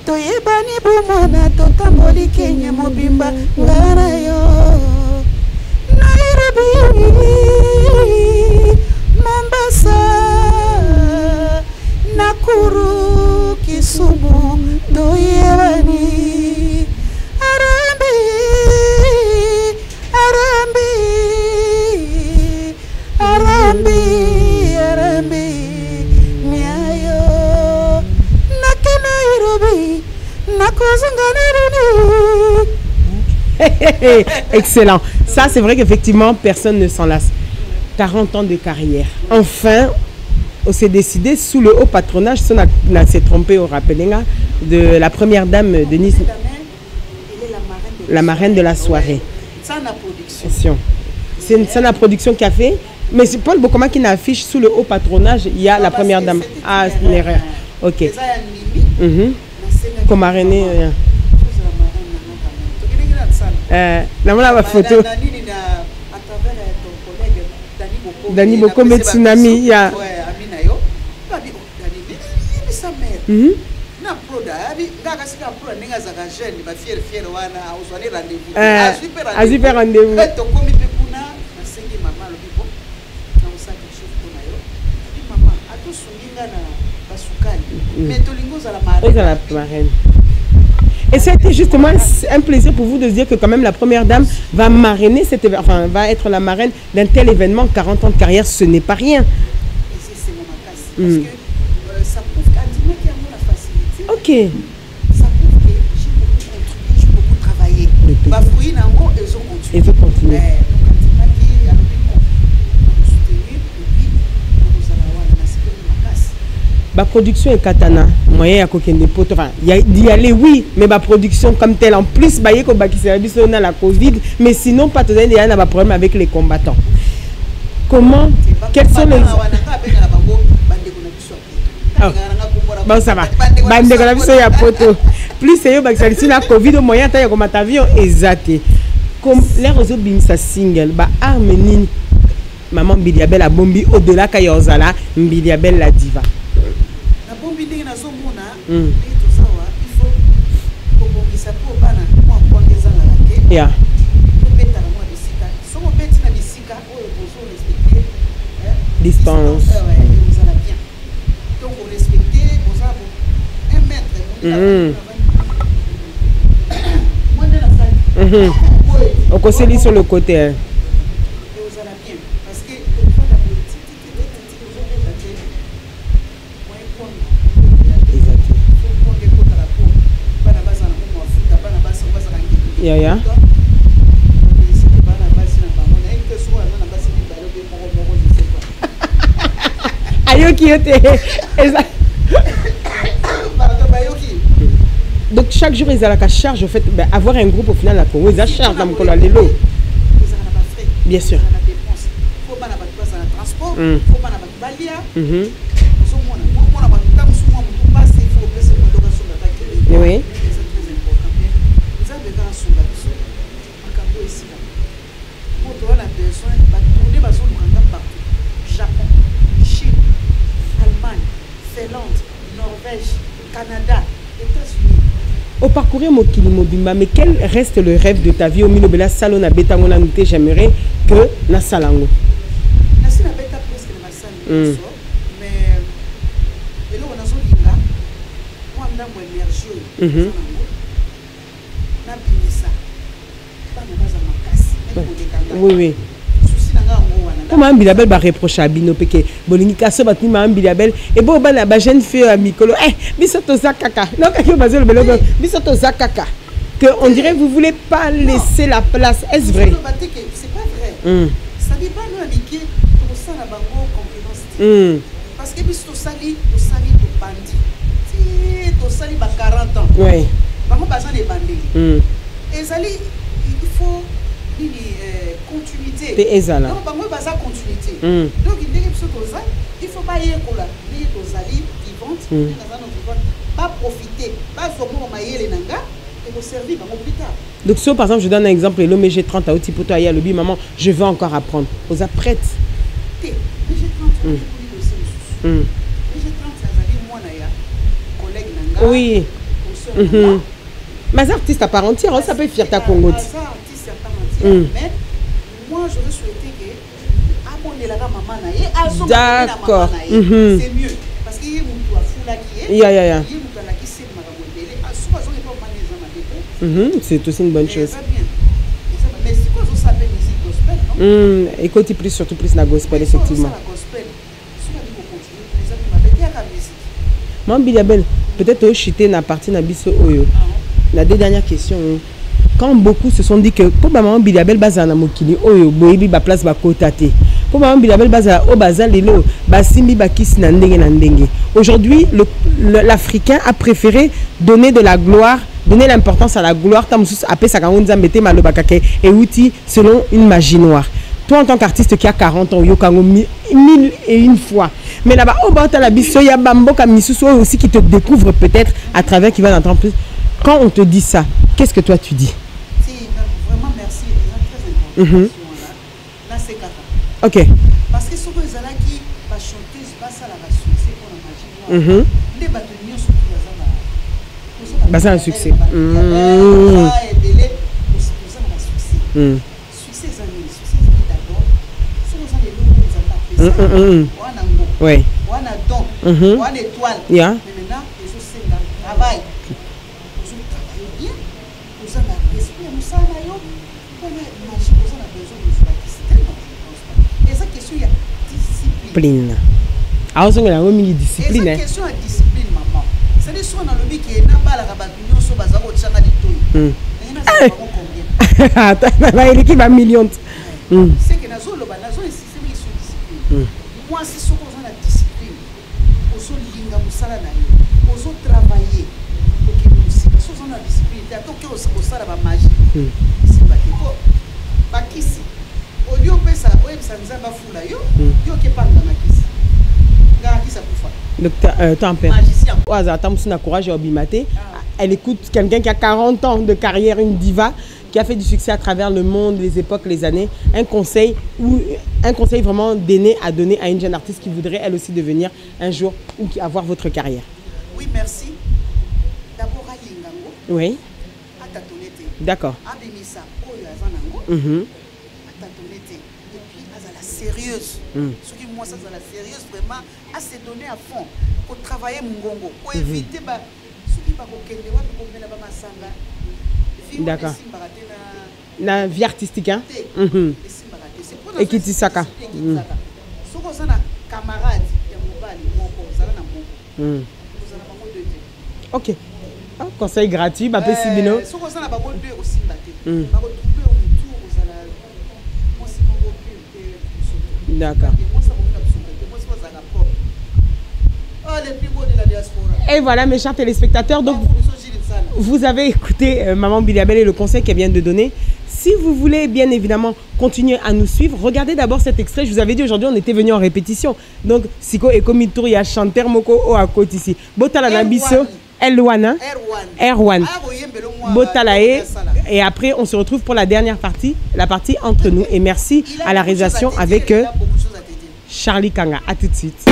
toyebani totamboli kenya mobimba nga na yo nairobi Excellent. Ça, c'est vrai qu'effectivement, personne ne s'en lasse. 40 ans de carrière. Enfin, on s'est décidé sous le haut patronage, si on s'est trompé au rappeling, de la première dame Denise, la marraine de la soirée. ça na production. C'est c'est la production qui a fait. Mais c'est Paul Bokoma qui affiche sous le haut patronage, il y a la première dame. Ah, c'est une erreur. Ok. Mhm. Comme marraine. mama, euh, marraine nanga quand dani bokombe tsunami ya na mhm. proda abi nga kasika proda ndenge azaka jeune bafiere fiere wana ozwani eh, rendez-vous. Azwi mpe rendez-vous. Eh, tokomi mpe kuna nasengi mama alobi bo nakosala quelque chose mpona yo. Abi mama atosungi nga na basukali. Mm. Me tolingi ozala marine Et c'était justement un plaisir pour vous de dire que quand même la première dame va marrainer cet enfin va être la marraine d'un tel événement. 40 ans de carrière, ce n'est pas rien. esesengo makasi parce Mm. que euh, ça prouve qu'andimaki yango na facilité Ok. ça prouve que j'ai beaucoup contribué j'ai beaucoup travaillé Le bafruit nango ezocontinue Et vous continuez. andimaki alobi bon nakosoutenir epuis nakozala wana nasepeli makasi Ma production est katana. Moyen à kokende poto. Enfin, y a- d'y aller, oui, mais ma production comme telle. En plus, bah, y a ko baki service on a la Covid. Mais sinon, pas tout le monde a un problème avec les combattants. Comment Quels sont les. na biso Ah. Bon, ça va. bandeko na biso ya poto plus eyo bakisalisi na covid moyen ata ya komata avion eza te lere ozobimisa single baarme nini mama mbili ya bele abombi odelaka ya ozala mbili ya la diva Mm. ndenge tozawa ifo kobongisa mpo bana mwa kwanga ezalaka te ya tobetaka mwa bisika soki obeti na bisika oyo bozo respecte Distance. ozala bien donc orespecte ozala bo un mètre. oyo okoseli sur le côté hein. et ozala bien parce que ofanda politiki ozobeta te mwa ekwanga kwanga ekotaka po bana bazala mo mafuta bana basi bazala ngeli Ya, ya. bana basi na bango nayebi te soki wana na basi mibale obe moko moko je sais pas ayoki yo te donc chaque jour ezalaka charge au fait ben, avoir un groupe au final na congo eza charge na mokolo ya lelo Bien sûr. na dépense fo bana bato bazala na transport Mm. fo bana bato balia Mhm. ozomona omona bato ntango mosusu mwa motu pasi ifo opesa modoka asungaka kele Oui. eza très important mais nzambe kaka asunga biso makambo esika moto wana besoin batourne bazolukanga partout japon chine allemagne finlande norvège canada états-unis oparcourir mokili mobimba mais quel reste le rêve de ta vie omilobela salo na betango nanu te j'aimerais que presque na Mm. mais ndambo énergie oyo Mhm. neti kolekanga oui oui wana mpo mama bilabel bareproche ya bino peke. Bolingi kaso batuni mama bilabel. Ebo bana bajeune fille ya mikolo. Eh biso toza kaka nokaki oyo bazolobela oyo, biso toza kaka que on dirait vous voulez pas laisser la place. Est-ce vrai? C'est pas vrai. Mm, sadi bana ya mike tokosala bango concurrence te mm, parce que biso tosali tosali tobandi ti tosali ba 40 ans. Bango baza na ebandeli mm. ezali il faut nini euh, continuité. Ezala. Donc bango baza continuité. Mm. donc ndenge biso toza il faut bayekola ndenge tozali vivante ndenge vivante baprofite mayele na nga bango plus tard. Donc so par exemple je donne un exemple elome g 30 auti poto aye alobi maman je veux encore apprendre. Oza prête te bg 30 ekoli dosie mosusu mm. bg 30 azali mwana ya collègue na nga oui Mhm. mais aza artiste à part entière osa mpe fierté congo. ti Mm. mais moi j'aurais souhaité que abondelaka mama na ye azonga na D'accord. Mhm. c'est mieux. Parce que ye mutu afulaki ye ya ya ya ye mutu alakisi ye makambo ebele soki azongi mpe omani eza mabe te Mhm, c'est aussi une bonne chose. mais sikoyo azosala mpe musique gospel non? Mm. ekoti plus surtout plus na gospel effectivement. Sikoyo azosala gospel soki alingi kocontinue eza mpe mabe te yaka musique? Mambi abel peut-être oshite na partie na biso oyo. Na deux dernières questions hein. Quand beaucoup se sont dit que mpo bamama bilabel bazala na mokili oyo boyebi baplace bakota te mpo mama bilabel bazala oyo baza lelo basimbi bakisi na ndenge na aujourd'hui l'africain a préféré donner de la gloire donner l'importance à la gloire ta mosusu apesaka yango nzambe te malobaka ke euti selon une magie noire. Toi en tant qu'artiste qui a 40 ans oyoka yango mi- mille et une fois. Mais na baoyo baotala biso ya bamboka misusu aussi qui te découvre peut-être à travers qui va d'entendre plus quand on te dit ça qu'est-ce que toi tu dis si vraiment merci eza très important Mhm. question wana nasekaka ok parce que soki ezalaki bachanteuse basalaka succès mpona magie Mhm. nde bato nyonso mpe baza ba- Baza na succès. baza Mm. ebele toza na basuccès Mm. succès eza nini succès ezali d'abord soki oza na eloko oyo nzambe Mm, mm, mm, mm. apesa wana ngo ouais wana don Mhm. étoile Yeah. mais maintenant ezosenga travail ozotravaille bien oza na respect ya mosala na yo mpona magie oza na besoin kozwakisi tellement je pense pas. Eza question ya discipline. Aozongela yango mingi discipline eza question ya discipline mama cedi so nalobi ke nabalaka bato nyonso baza kotyanga litoi ndenge nazala bango combien. Ata- bayeleki bamillion te seke nazoloba nazoinsiste mingi sur discipline. Mwasi soki oza na discipline. Ozolinga mosala na yo ozotravaille okende mosika so oza na discipline. Te ata oke kosala Mm. simba te po bakisi. Olie opesa oyebisa nzambe afula yo. Mm. yo okepanga na kisi. Ngaka kisi akufa docteur euh, tempère magicien. Oyo azalata mosu na courage ya obima te elle écoute quelqu'un qui a 40 ans de carrière une diva qui a fait du succès à travers le monde les époques les années. Un conseil ou un conseil vraiment d'aîné à donner à une jeune artiste qui voudrait elle aussi devenir un jour ou qui avoir votre carrière. Oui merci. D'abord oui d'accord abimisa oyo aza nango Mhm. atatone te epuis azala sérieuse Mm. soki mwasi azala sérieuse vraiment ase donner à fond kotravaille mongongo koévite soki bakokende wapi komela bamasanga D'accord. na vie artistique hein? Mhm. Ekitisaka. ekitisaka soki oza na camarade ya mobali moko ozala na ok ah, conseil gratuit bapesi bino Eh, Mm. mpe biso te d'accord et voilà mes chers téléspectateurs donc Nsala. Vous avez écouté euh, Maman Biliabel et le conseil qu'elle vient de donner. Si vous voulez bien évidemment continuer à nous suivre, regardez d'abord cet extrait. Je vous avais dit aujourd'hui, on était venu en répétition. Donc, Siko et Komitour, il y a chanteur Moko o à côté ici. Botala Nabiso, Elwana, Erwan koyembela omwa Botalae. Et après, on se retrouve pour la dernière partie, la partie entre nous. Et merci à la réalisation avec euh. Charlie Kanga. À tout de suite.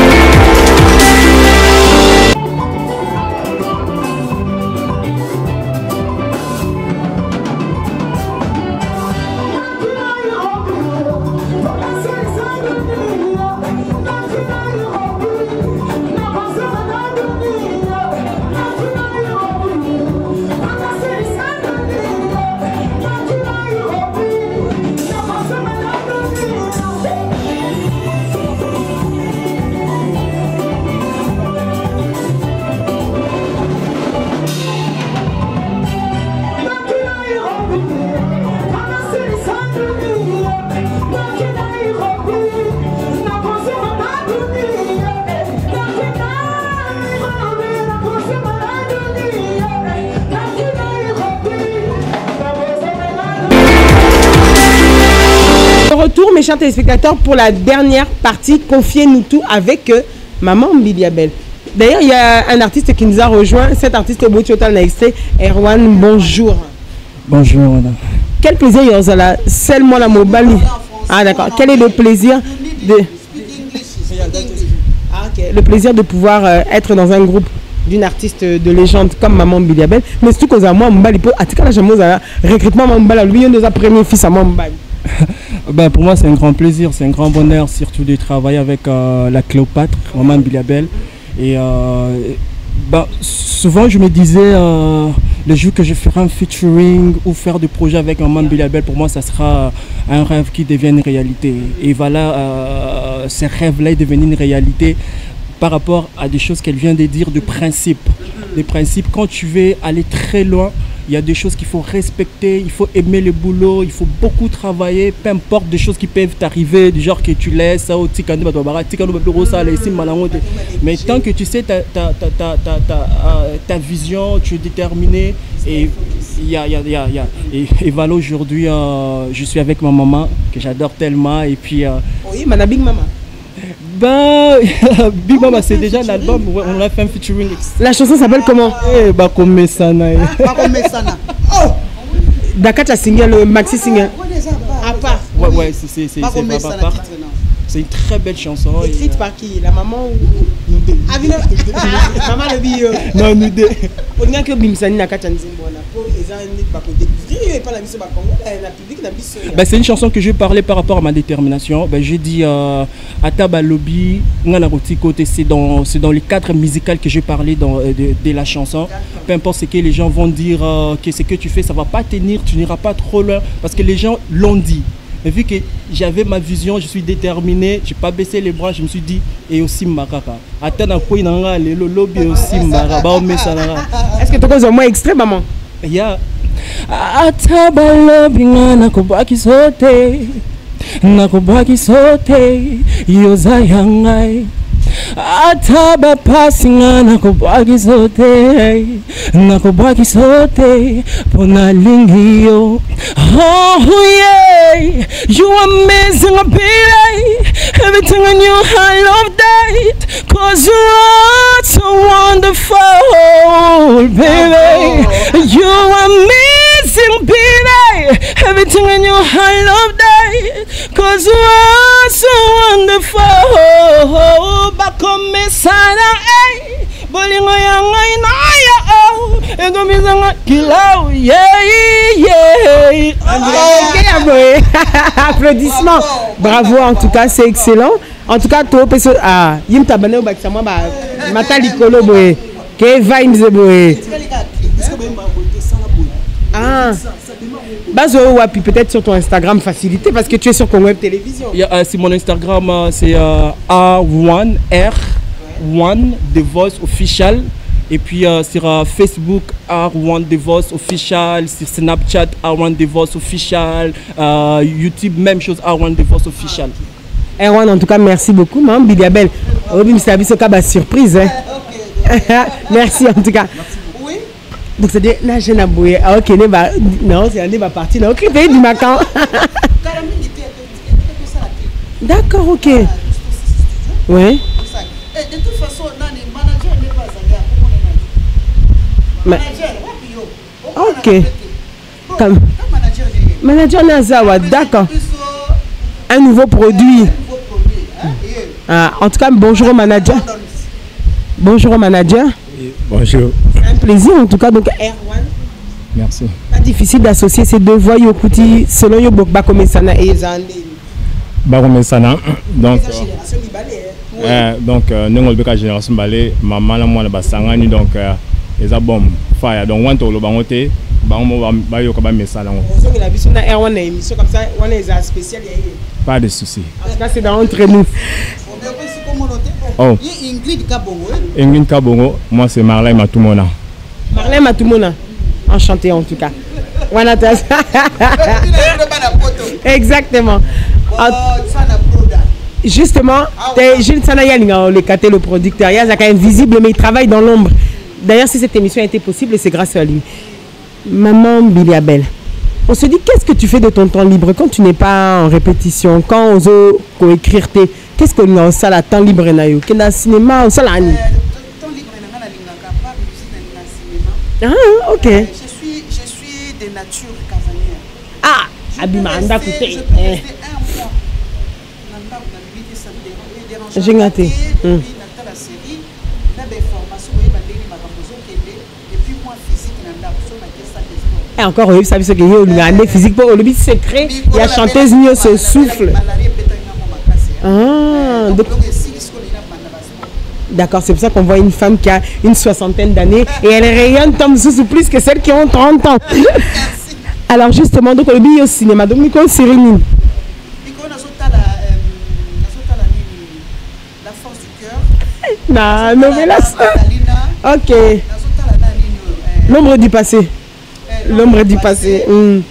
Mes chers téléspectateurs, pour la dernière partie, confiez-nous tout avec euh, Maman Mbiliabel. D'ailleurs, il y a un artiste qui nous a rejoint. Cet artiste, a extrait. Erwan, bonjour. Bonjour, madame. Quel plaisir, Yozala. Seulement la mobile. Ah, d'accord. Quel est le plaisir de. Ah. Le plaisir de pouvoir euh, être dans un groupe d'une artiste de légende comme Maman Biliabel. Mais surtout que moi, Mbali, pour Atika, j'aime recrutement Mbali. Lui, il est notre premier fils à Mbali. Ben, pour moi, c'est un grand plaisir, c'est un grand bonheur, surtout de travailler avec euh, la Cléopâtre, Maman Biliabel. Et euh, ben, souvent, je me disais, euh, le jour que je ferai un featuring ou faire des projets avec Maman Biliabel, pour moi, ça sera un rêve qui devient une réalité. Et voilà, ces rêves-là est devenu une réalité par rapport à des choses qu'elle vient de dire, de principes. Des principes, quand tu veux aller très loin, il y a des choses qu'il faut respecter, il faut aimer le boulot, il faut beaucoup travailler, peu importe des choses qui peuvent t'arriver, du genre que tu laisses, mais tant que tu sais ta, ta, ta, ta, euh, vision, tu es déterminé, et il y a, il y a, il y a, il y a- et, et voilà, aujourd'hui, euh, je suis avec ma maman, que j'adore tellement, et puis, euh, Oui, Mana Big Mama. Ben, Big Mama, c'est déjà l'album, ouais, on a fait un featuring. La chanson s'appelle comment? Eh, bah, comme ça, na, eh. bakomesana oh Dakata single, maxi single. ba- À part. Ouais, ouais, c'est c'est- c'est- c'est bakomesana pas part. titre na C'est une très belle chanson. et, Écrite par qui? La maman ou Ah, Maman le dit. Non, nous deux. olinga ke obimisani na kati ya Ben, c'est une chanson que je parlais par rapport à ma détermination. Ben, j'ai dit euh, Roti Kote, c'est dans, c'est dans les cadres musicaux que j'ai parlé dans, euh, de, de la chanson. Peu importe ce que les gens vont dire, euh, que ce que tu fais, ça va pas tenir, tu n'iras pas trop loin. Parce que les gens l'ont dit. Mais vu que j'avais ma vision, je suis déterminé, je n'ai pas baissé les bras, je me suis dit, et aussi Makaka. Attends, quoi, il y a le lobby aussi. Bah, on met ça là. est ce que tokozwa mwa extrait maman? ya. Ata balobinga nakobwaki so te nakobwaki so te yoza ya ngai. Ata bapasi nga nakobwaki sote nakobwaki sote mpo nalingi yo oh yeah you amazing baby. Everything in you I love that cause you are so wonderful baby. You are amazing baby everything in you I love that cause you are so wonderful bakomesana eh bolingo ya ngai na ya oh ekomizanga kilau yeah yeah. Ok, ah, boy. applaudissements. Bravo en tout cas c'est excellent. En tout cas topesa ah, ye moto abanda obakisa mwa ba- mata likolo boye ke vibes boye ah. bazwa oyo wapi peut-être sur ton instagram facilité parce que tu es sur ton web télévision Il y a, euh, c'est mon Instagram, euh, c'est euh, R1, R1 The Voice Official. Et puis euh, sur euh, Facebook, R1 The Voice Official. Sur Snapchat, R1 The Voice Official. Euh, YouTube, même chose, R1 The Voice Official. Erwan, en tout cas, merci beaucoup, Mme Biliabel. Obi Mr. Kaba surprise. Hein? merci en tout cas. Oui Donc, c'est-à-dire, na aboué. Ah, ok, ne va, non, c'est un débat parti. Te D'accord, ok. Ouais. de toute façon nani manager? Manager wapi yo Ok. Bon, Comme- ka manager Manager Nazawa, d'accord. Un nouveau produit. hein, Ah, en tout cas, bonjour au manager. Bonjour au manager. Bonjour, un plaisir en tout cas. Donc, Erwan. merci. Pas difficile d'associer ces deux voix. Selon Yobok Bakomesana et Zande. bakomesana donc Génération Libanais. euh, donc euh, ndenge olobeka génération bale mama na mwana basangani donc euh, bom faya donc bango bayoka bamesana ye pas de souci en tout cas c'est dans entre nous Oh. ingrid kabongo eh. engin kabongo moi c'est marlai matumona Marlène Matumona enchanté en tout cas. Exactement. Justement te- Jules Sana Yalinga le Kate, le producteur. Yazaka invisible mais il travaille dans l'ombre. D'ailleurs si cette émission a été possible c'est grâce à lui. Maman Biliabel On se dit, qu'est-ce que tu fais de ton temps libre quand tu n'es pas en répétition, quand on veut écrire tes... Qu'est-ce que as ça, temps libre na yo Qu'est-ce cinéma, au salani Euh, temps libre na nga nalingaka pas musique nalinga cinéma Ah, ok. Euh, je suis je suis de nature casanière Ah, Je abima peux anda rester- koute. je peux Eh. rester un mois na ndako na bibi te ça me dérange- dérange J'ai pas gâté. Et encore, ça veut dire que le ande physique, pour le secret, il y a chanteuse mieux se souffle. makasi Ah, donc, d'accord, c'est pour ça qu'on voit une femme qui a une soixantaine d'années et elle rayonne comme sous plus que celles qui ont 30 ans. Alors justement, donc le au cinéma, donc Nico Cérémine. mikolo nazotala euh, nazotala nini la force du cœur Na novela. Catalina, Ok. euh, L'ombre du passé. L'ombre du passé. Mm.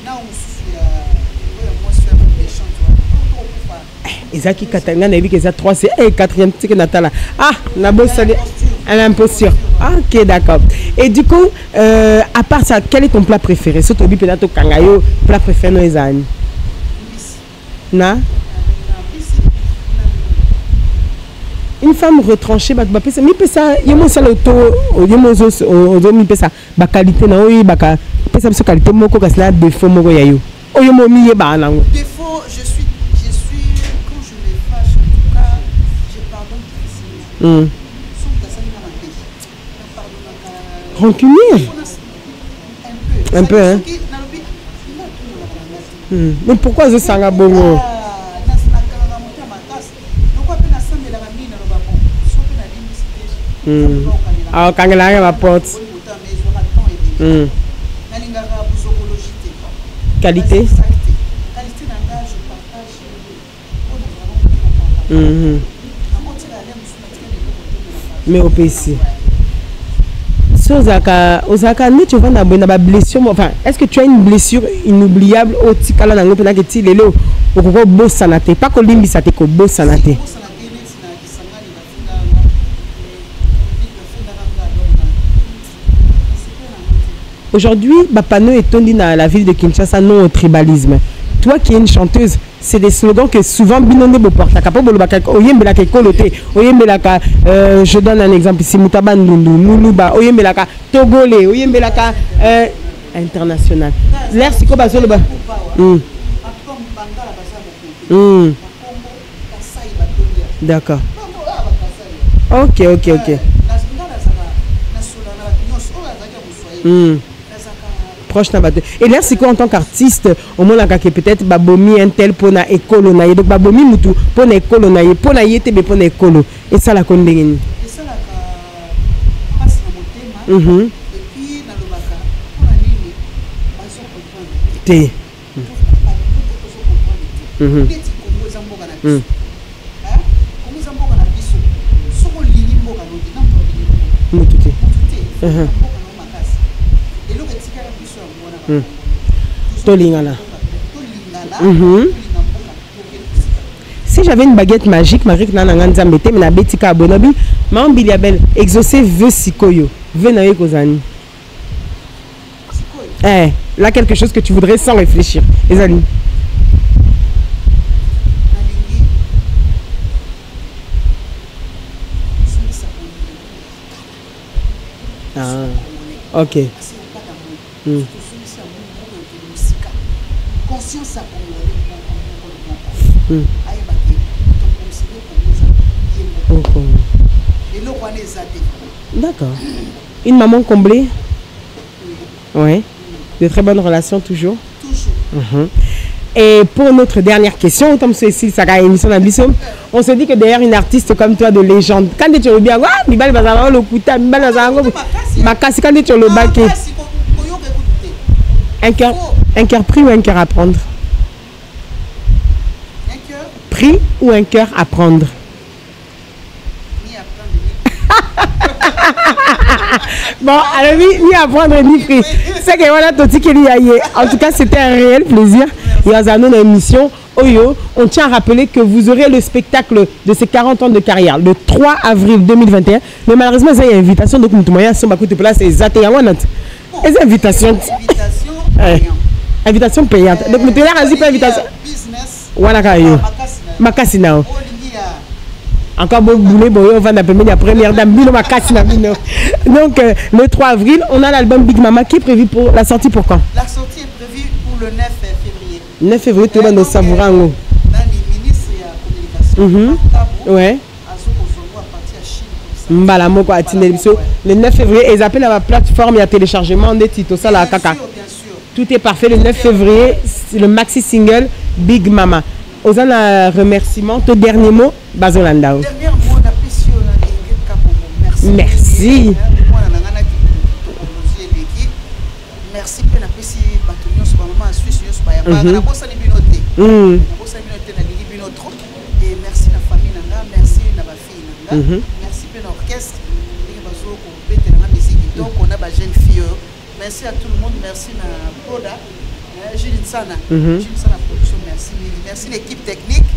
tokokufa ezalaki katanga na yebi ke eza 3 c e 4e tike natala. Ah nabosali à l'imposture ok d'accord. Et du coup euh, à part ça quel est ton plat préféré? So toyebi mpena tokanga plat préféré no ezali mbisi na na mbisi na une femme retranchée bato bapesa mipesa ye mosala oto ye ozomipesa bakalite na oyo oyebaka pesa biso kalite moko kasi na défaut moko ya yo. Oyo mo miyebaka nango je je je je mm. rancunier un peu. Un peu, hein. mm. mais pourquoi ozosanga bongo nakangaka moto ya makasi lokwa mpe nasambelaka mingi naloba bon so mpe nalimbisi Mm. te aokangelaka baporte moto me ezwaka temps ebele mm. nalingaka bozokologie te qualité Basi exact te. qualité na nga je partage oyo nazalaka Mhm. nakotika ale mosu natika leloko te mais opesi so ozalaka ozalaka neti ovanda boye na bablessure mo- enfin est ce que tu as une blessure inoubliable otikala nango mpenaka ti lelo okoki obosana te pa kolimbisa te kobosana te kosala te neti na kisangani bafundanga bafundaka nga donc na nasepela nango te aujourd'hui bapano etondi na la ville de kinshasa non au tribalisme. Toi qui es une chanteuse c'est des slogans que souvent bino nde boportaka mpo bolobaka oyembelaka oyembelaka euh, je donne un exemple ici mutaba ndundu oyembelaka togole oyembelaka euh, international. L'air sikoyo bazoloba. Mm, mm, basai batolia d'accord. Ok ok ok. Mm. Nazaka proche na bato sikoyo en tant qu'artiste omonaka ke peut-être babomi un tel mpo na ekolo na ye. Donc babomi mutu mpo na ekolo na ye mpo na ye te mpe mpo na ekolo esalaka ndenge nini esalaka mpasi na motema epuis nalobaka mpona nini bazokomprendre te neti kongo eza mboka na biso kongo eza mboka na biso soki olingi mboka nodi na moto olingi mboka mutu te motu te Mhm. na mboka nao makasi eloko etikala biso yango wana Mm. bakongomani. Tolingana. tolingana. Mhm. si j'avais une baguette magique marik na nanga nzambe te me nabetika abonabi mambili ya bele exaucer veu sikoyo. Veu na yo ekozala eh, là quelque chose que tu voudrais sans réfléchir. Nalingi osungisa ah. ok. Mm. Conscience ya congolais moko moko moko ayeba te tokonside kongo eza ye moko eloko wana eza te d'accord. Une maman comblée. Ouais. De très bonnes relations toujours. Toujours. Mhm. Et pour notre dernière question, comme ceci, ça a émission d'ambition, on se dit que derrière une artiste comme toi de légende, quand tu es bien, ah, Mibali Bazara, le quand tu es le baquet, makasi ko- koyoka ekutu te un cœur, un cœur pris ou un cœur à prendre un cœur Pris ou un cœur à prendre ni apprendre ni Bon, alors oui, ni à prendre ni pris. C'est que voilà, Toti Keliaye. En tout cas, c'était un réel plaisir. Et à notre émission, Oyo, on tient à rappeler que vous aurez le spectacle de ces 40 ans de carrière le 3 avril 2021. Mais malheureusement, a une invitation. Donc, nous sont beaucoup de place. Et invitations. invitation Rien invitation payante. Donc moto elaka azwi mpe invitation. wana yo. Makasi na yo. Encore bobule boye ovanda pembeni ya première dame. Bino makasi na bino donc euh, le 3 avril on a l'album big mama qui est prévu pour la sortie pour quand? La sortie est prévue pour le 9 février. 9 février nani ministre ya communication Mhm. Ouais. mbala moko atindeli biso le 9 février eza mpe na baplateforme ya téléchargement kaka. Tout est parfait. Le 9 février c'est le maxi single big mama. Oza na remerciement. To dernier mot bazolanda. O dernier mot napesi yo na ingrid kabongo merci. Merci. Merci te Mm. nabosani bino te nalingi bino trop et merci na famille na nga merci na bafille na nga Mhm. merci mpe na orchestre ndenge bazokobetela nga musique. Kitoko na bajeune fille oyo merci à tout le monde merci na broda eh, jules nsana Mhm. jules nsana production merci merci l'équipe technique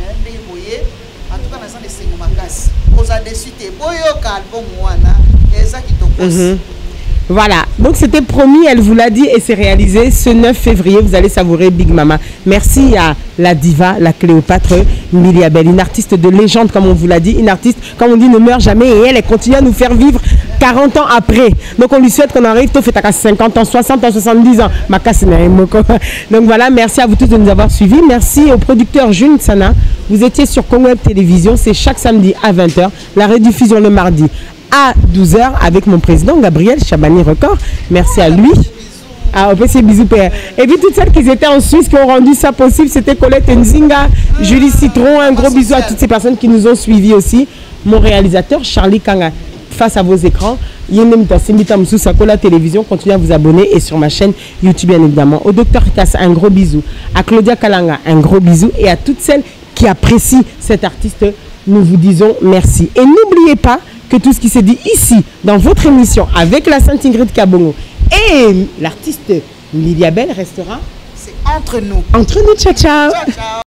eh, ndenge boye en tout cas naza na esengo makasi kozala desu te boyoka album wana eza kitokosi Mhm. Voilà, donc c'était promis, elle vous l'a dit et c'est réalisé. Ce 9 février, vous allez savourer Big Mama. Merci à la diva, la Cléopâtre Miliabel, une artiste de légende, comme on vous l'a dit, une artiste, comme on dit, ne meurt jamais et elle, elle continue à nous faire vivre 40 ans après. Donc on lui souhaite qu'on arrive, tout fait à 50 ans, 60 ans, 70 ans. Donc voilà, merci à vous tous de nous avoir suivis. Merci au producteur June Sana. Vous étiez sur Congo Web Télévision, c'est chaque samedi à 20h, la rediffusion le mardi à 12h avec mon président Gabriel Chabani Record. Merci à lui. Ah, on bisous. Et puis toutes celles qui étaient en Suisse, qui ont rendu ça possible, c'était Colette Nzinga, Julie Citron. Un gros bisou à toutes ces personnes qui nous ont suivis aussi. Mon réalisateur, Charlie Kanga, face à vos écrans. Yenemita Simbita Moussou la télévision. Continuez à vous abonner et sur ma chaîne YouTube, bien évidemment. Au docteur Kass, un gros bisou. À Claudia Kalanga, un gros bisou. Et à toutes celles qui apprécient cet artiste, nous vous disons merci. Et n'oubliez pas que tout ce qui se dit ici, dans votre émission, avec la Sainte Ingrid Kabongo et l'artiste Lydia Bell restera c'est entre nous entre nous. Ciao, ciao. ciao ciao